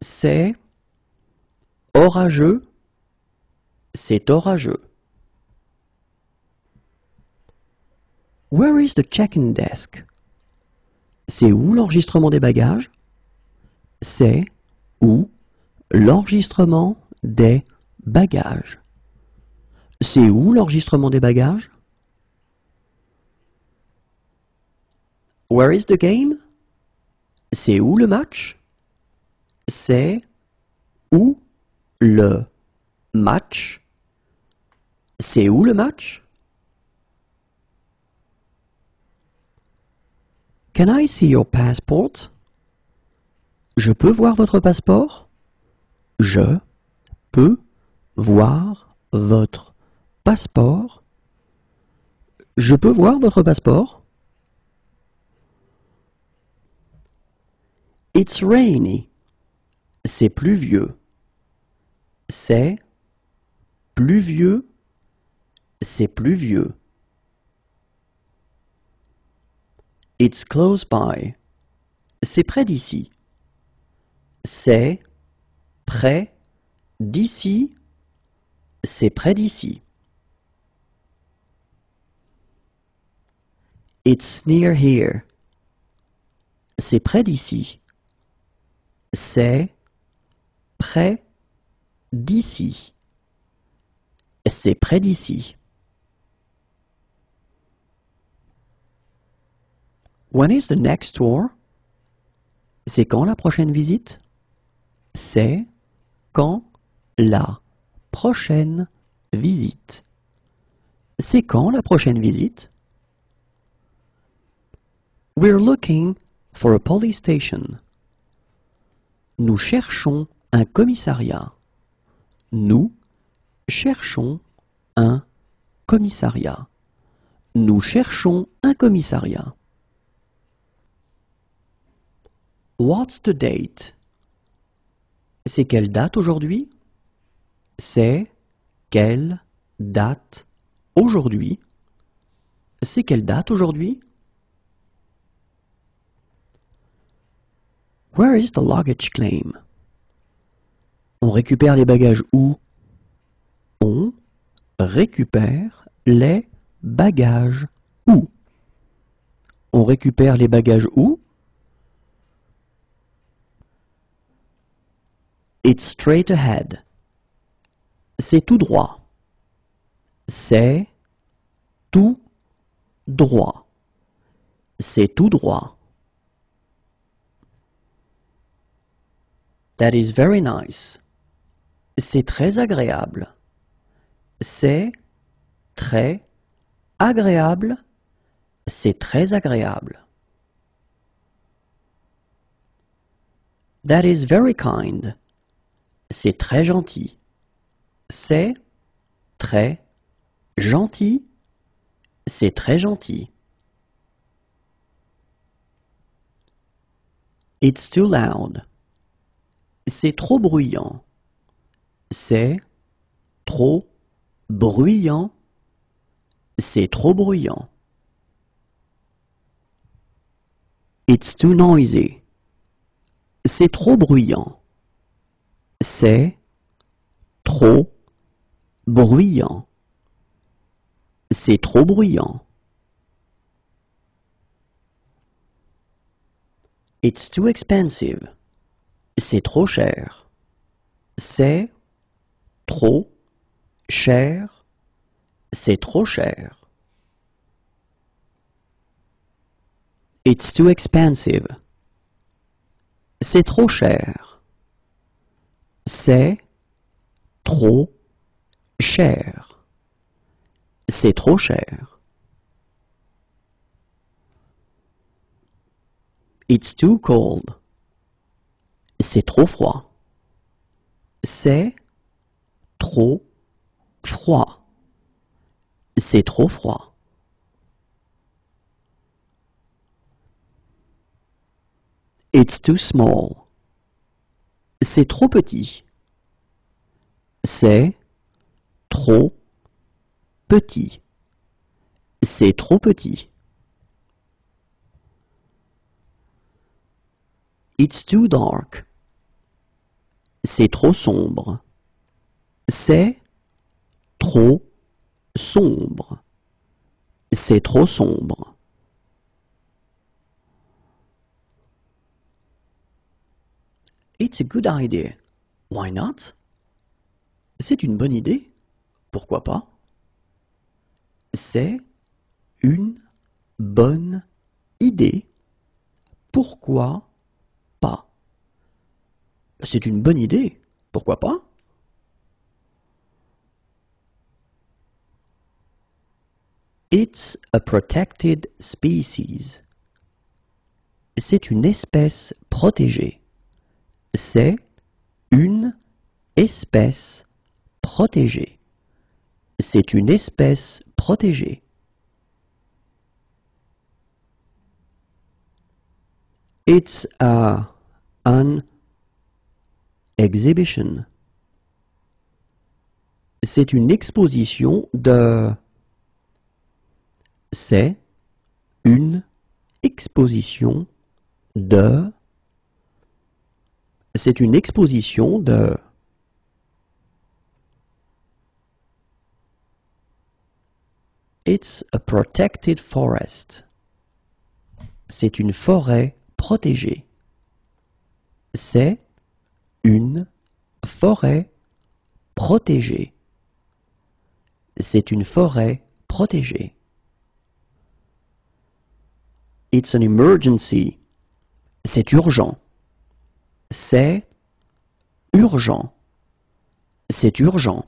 C'est orageux. C'est orageux. Where is the check-in desk? C'est où l'enregistrement des bagages? C'est où l'enregistrement des bagages? C'est où l'enregistrement des bagages? Where is the game? C'est où le match? C'est où le match? C'est où le match? Can I see your passport? Je peux voir votre passeport? Je peux voir votre passeport? Je peux voir votre passeport? It's rainy. C'est pluvieux. C'est pluvieux. C'est pluvieux. It's close by. C'est près d'ici. C'est près d'ici. C'est près d'ici. It's near here. C'est près d'ici. C'est près d'ici. C'est près d'ici. When is the next tour? C'est quand la prochaine visite? C'est quand la prochaine visite? C'est quand la prochaine visite? We're looking for a police station. Nous cherchons un commissariat. Nous cherchons un commissariat. Nous cherchons un commissariat. What's the date? C'est quelle date aujourd'hui? C'est quelle date aujourd'hui? C'est quelle date aujourd'hui? Where is the luggage claim? On récupère les bagages où? On récupère les bagages où? On récupère les bagages où? It's straight ahead. C'est tout droit. C'est tout droit. C'est tout droit. That is very nice. C'est très agréable. C'est très agréable. C'est très agréable. That is very kind. C'est très gentil. C'est très gentil. C'est très gentil. It's too loud. C'est trop bruyant. C'est trop bruyant. C'est trop bruyant. It's too noisy. C'est trop bruyant. C'est trop bruyant. C'est trop bruyant. It's too expensive. C'est trop cher. C'est trop cher. C'est trop cher. It's too expensive. C'est trop cher. C'est trop cher. C'est trop cher. It's too cold. C'est trop froid. C'est trop froid. C'est trop froid. It's too small. C'est trop petit. C'est trop petit. C'est trop petit. It's too dark. C'est trop sombre. C'est trop sombre. C'est trop sombre. It's a good idea. Why not? C'est une bonne idée. Pourquoi pas? C'est une bonne idée. Pourquoi pas? C'est une bonne idée. Pourquoi pas? It's a protected species. C'est une espèce protégée. C'est une espèce protégée. C'est une espèce protégée. It's a an exhibition. C'est une exposition de c'est une exposition de c'est une exposition de It's a protected forest. C'est une forêt protégée. C'est une forêt protégée. C'est une forêt protégée. It's an emergency. C'est urgent. C'est urgent. C'est urgent.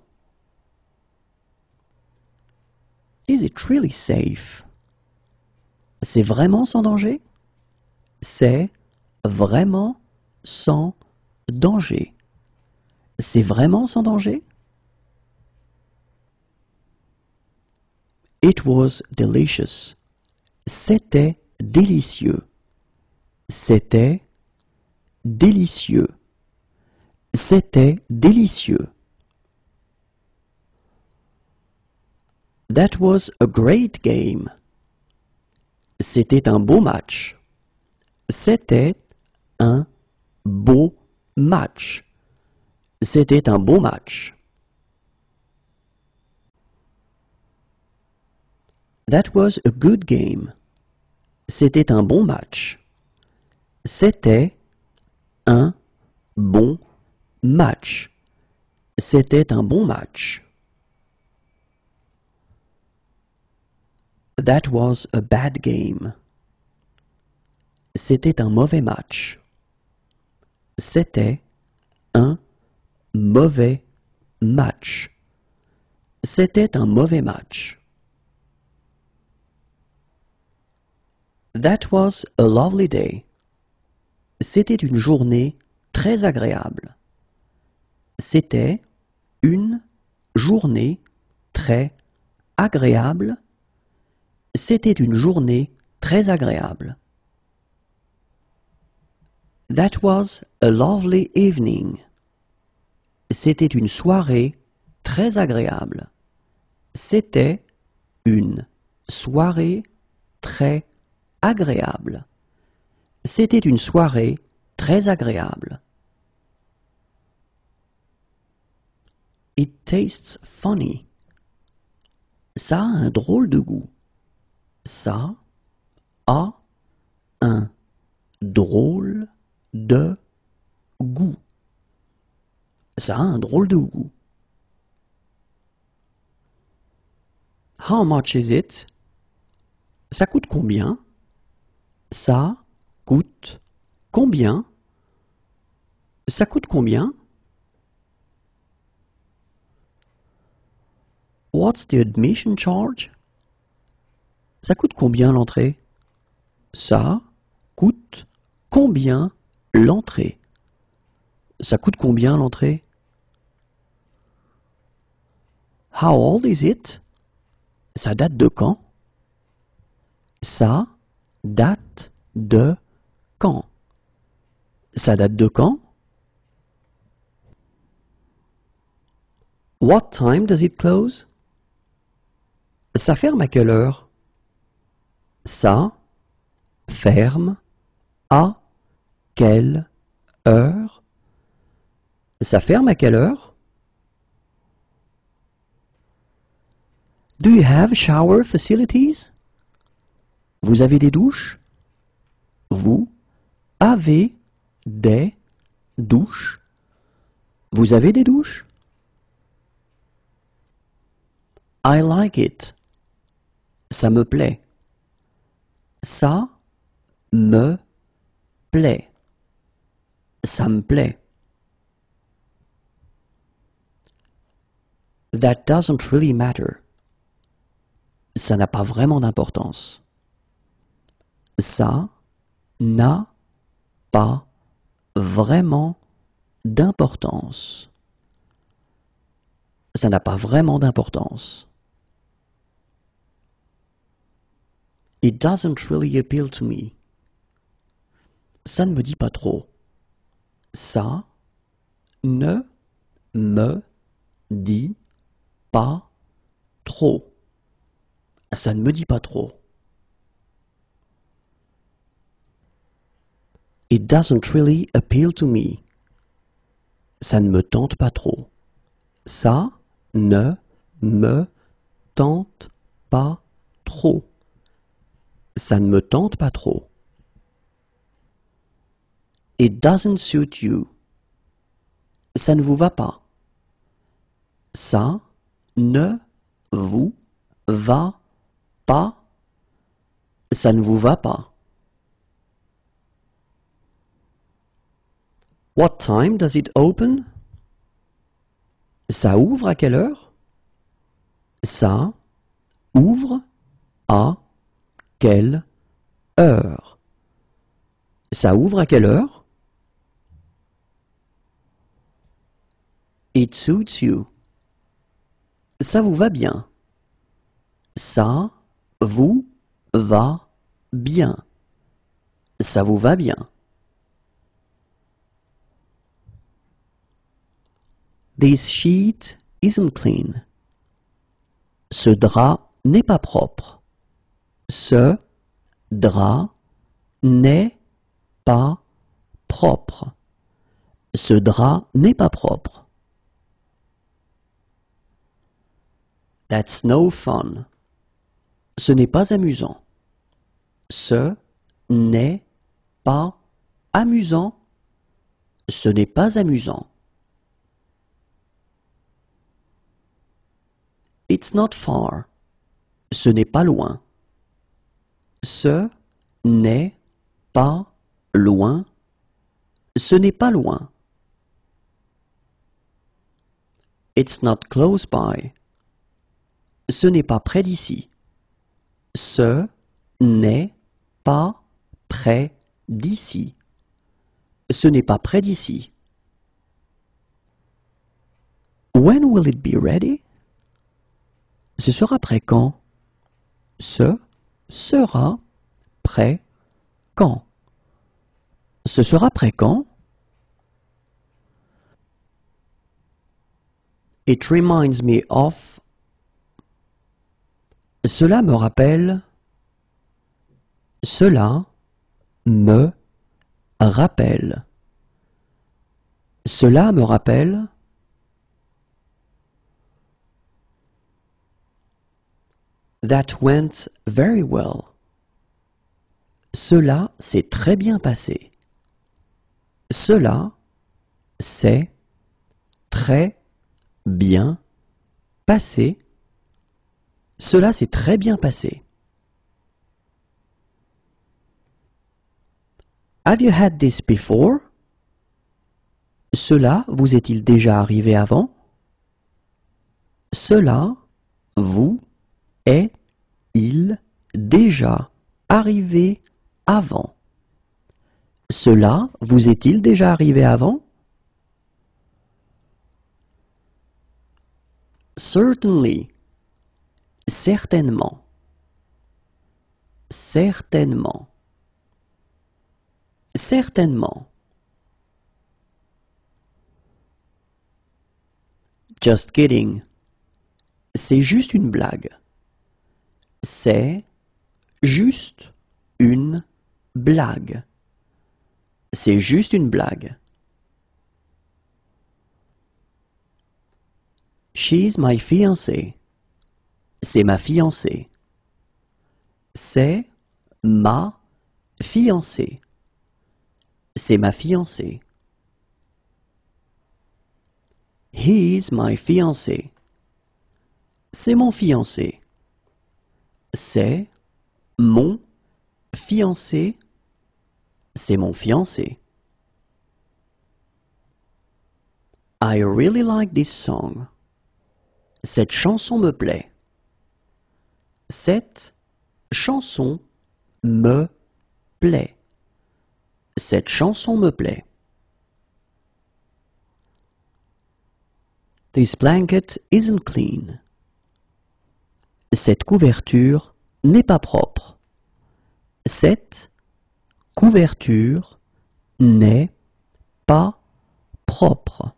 Is it really safe? C'est vraiment sans danger? C'est vraiment sans danger. C'est vraiment sans danger? It was delicious. C'était délicieux. C'était délicieux. C'était délicieux. That was a great game. C'était un beau match. C'était un beau match. C'était un beau match. That was a good game. C'était un bon match. C'était un bon match. C'était un bon match. That was a bad game. C'était un mauvais match. C'était un mauvais match. C'était un mauvais match. That was a lovely day. C'était une journée très agréable. C'était une journée très agréable. C'était une journée très agréable. That was a lovely evening. C'était une soirée très agréable. C'était une soirée très agréable. C'était une soirée très agréable. It tastes funny. Ça a un drôle de goût. Ça a un drôle de goût. Ça a un drôle de goût. How much is it? Ça coûte combien? Ça coûte combien? Ça coûte combien? What's the admission charge? Ça coûte combien l'entrée? Ça coûte combien l'entrée? Ça coûte combien l'entrée? How old is it? Ça date de quand? Ça date de quand? Ça date de quand? What time does it close? Ça ferme à quelle heure? Ça ferme à quelle heure? Ça ferme à quelle heure? Do you have shower facilities? Vous avez des douches? Vous avez des douches? Vous avez des douches? I like it. Ça me plaît. Ça me plaît. Ça me plaît. That doesn't really matter. Ça n'a pas vraiment d'importance. Ça n'a pas vraiment d'importance. Ça n'a pas vraiment d'importance. It doesn't really appeal to me. Ça ne me dit pas trop. Ça ne me dit pas trop. Ça ne me dit pas trop. It doesn't really appeal to me. Ça ne me tente pas trop. Ça ne me tente pas trop. Ça ne me tente pas trop. It doesn't suit you. Ça ne vous va pas. Ça ne vous va pas. Ça ne vous va pas. What time does it open? Ça ouvre à quelle heure? Ça ouvre à quelle heure? Ça ouvre à quelle heure? It suits you. Ça vous va bien? Ça vous va bien. Ça vous va bien? This sheet isn't clean. Ce drap n'est pas propre. Ce drap n'est pas propre. Ce drap n'est pas propre. That's no fun. Ce n'est pas amusant. Ce n'est pas amusant. Ce n'est pas amusant. It's not far. Ce n'est pas loin. Ce n'est pas loin. Ce n'est pas loin. It's not close by. Ce n'est pas près d'ici. Ce n'est pas près d'ici. Ce n'est pas près d'ici. When will it be ready? Ce sera prêt quand? Ce sera prêt quand? Ce sera prêt quand? It reminds me of. Cela me rappelle. Cela me rappelle. Cela me rappelle. That went very well. Cela s'est très bien passé. Cela s'est très bien passé. Cela s'est très bien passé. Have you had this before? Cela vous est-il déjà arrivé avant? Cela vous est-il déjà arrivé avant? Cela vous est-il déjà arrivé avant? Certainly. Certainement. Certainement. Certainement. Just kidding. C'est juste une blague. C'est juste une blague. C'est juste une blague. She's my fiancée. C'est ma fiancée. C'est ma fiancée. C'est ma fiancée. He's my fiancé. C'est mon fiancé. C'est mon fiancé. C'est mon fiancé. I really like this song. Cette chanson me plaît. Cette chanson me plaît. Cette chanson me plaît. This blanket isn't clean. Cette couverture n'est pas propre. Cette couverture n'est pas propre.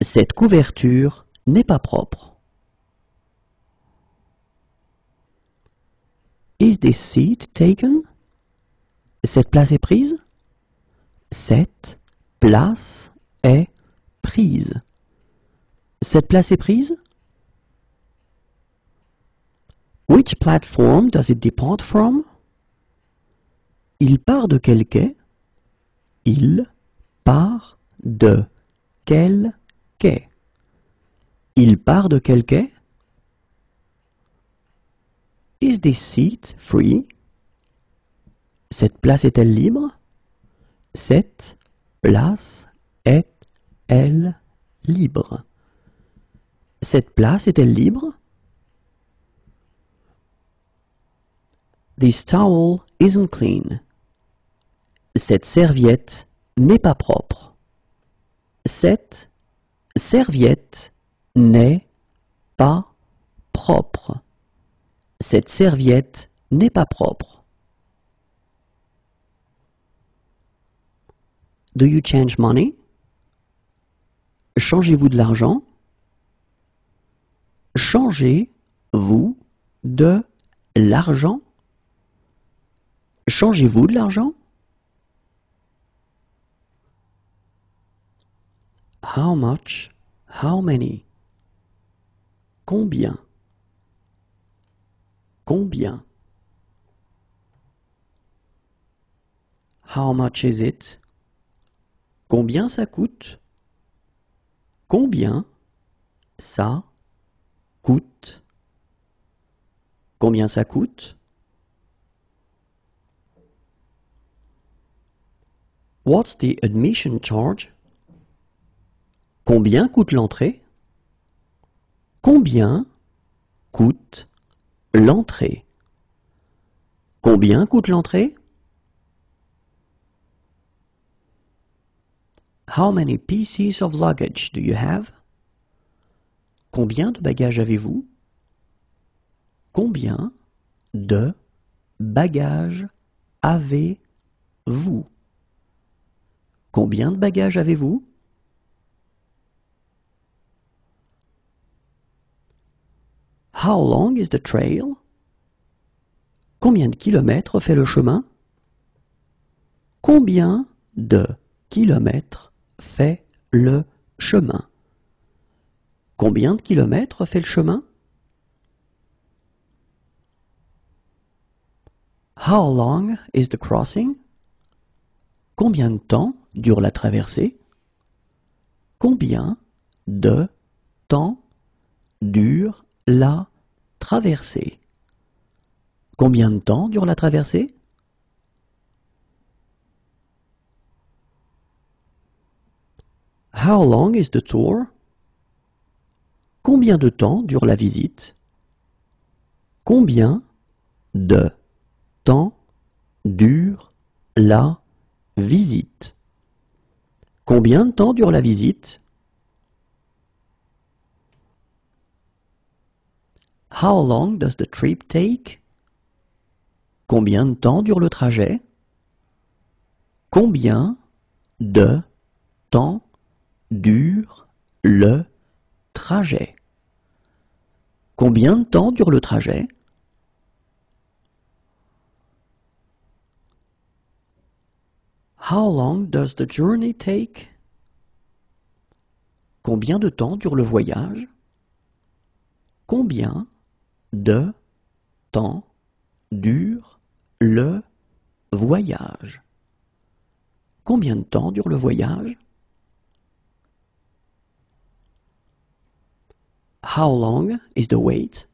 Cette couverture n'est pas propre. Is this seat taken? Cette place est prise? Cette place est prise. Cette place est prise? Which platform does it depart from? Il part de quel quai? Il part de quel quai? Il part de quel quai? Is this seat free? Cette place est-elle libre? Cette place Est-elle libre? Cette place est-elle libre? This towel isn't clean. Cette serviette n'est pas propre. Cette serviette n'est pas propre. Cette serviette n'est pas propre. Do you change money? Changez-vous de l'argent? Changez-vous de l'argent? Changez-vous de l'argent? How much? How many? Combien? Combien? How much is it? Combien ça coûte? Combien ça coûte? Combien ça coûte? What's the admission charge? Combien coûte l'entrée? Combien coûte l'entrée? Combien coûte l'entrée? How many pieces of luggage do you have? Combien de bagages avez-vous? Combien de bagages avez-vous? Combien de bagages avez-vous? How long is the trail? Combien de kilomètres fait le chemin? Combien de kilomètres fait le chemin? Combien de kilomètres fait le chemin? How long is the crossing? Combien de temps dure la traversée? Combien de temps dure la traversée? Combien de temps dure la traversée? How long is the tour? Combien de temps dure la visite? Combien de temps dure la visite? Combien de temps dure la visite? How long does the trip take? Combien de temps dure le trajet? Combien de temps dure le trajet? Combien de temps dure le trajet? How long does the journey take? Combien de temps dure le voyage? Combien de temps dure le voyage? Combien de temps dure le voyage? How long is the wait?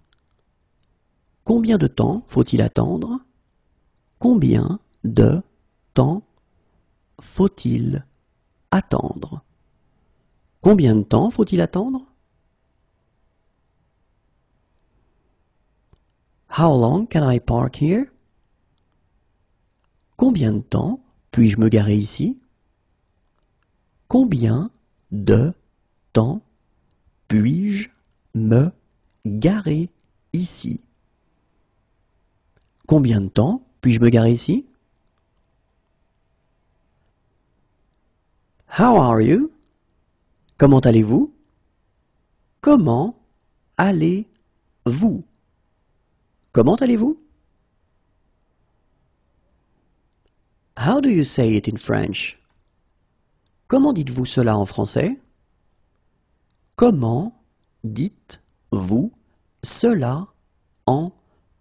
Combien de temps faut-il attendre? Combien de temps faut-il attendre? Combien de temps faut-il attendre? How long can I park here? Combien de temps puis-je me garer ici? Combien de temps puis-je me garer ici? Combien de temps puis-je me garer ici? How are you? Comment allez-vous? Comment allez-vous? Comment allez-vous? How do you say it in French? Comment dites-vous cela en français? Comment dites-vous cela en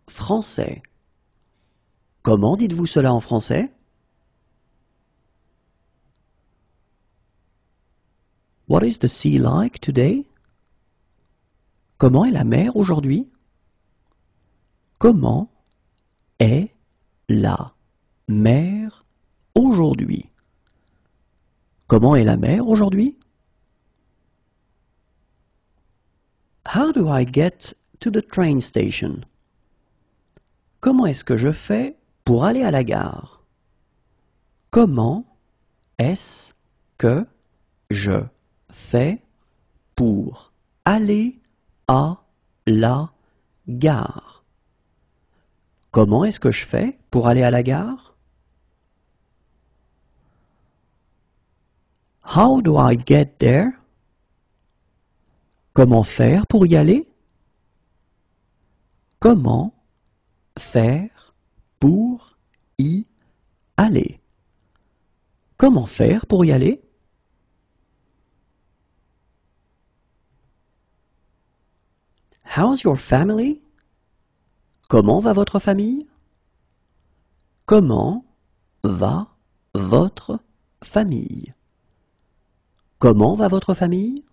français? Comment dites-vous cela en français? What is the sea like today? Comment est la mer aujourd'hui? Comment est la mer aujourd'hui? Comment est la mer aujourd'hui? How do I get to the train station? Comment est-ce que je fais pour aller à la gare? Comment est-ce que je fais pour aller à la gare? Comment est-ce que je fais pour aller à la gare? How do I get there? Comment faire pour y aller? Comment faire pour y aller? Comment faire pour y aller? How's your family? Comment va votre famille? Comment va votre famille? Comment va votre famille?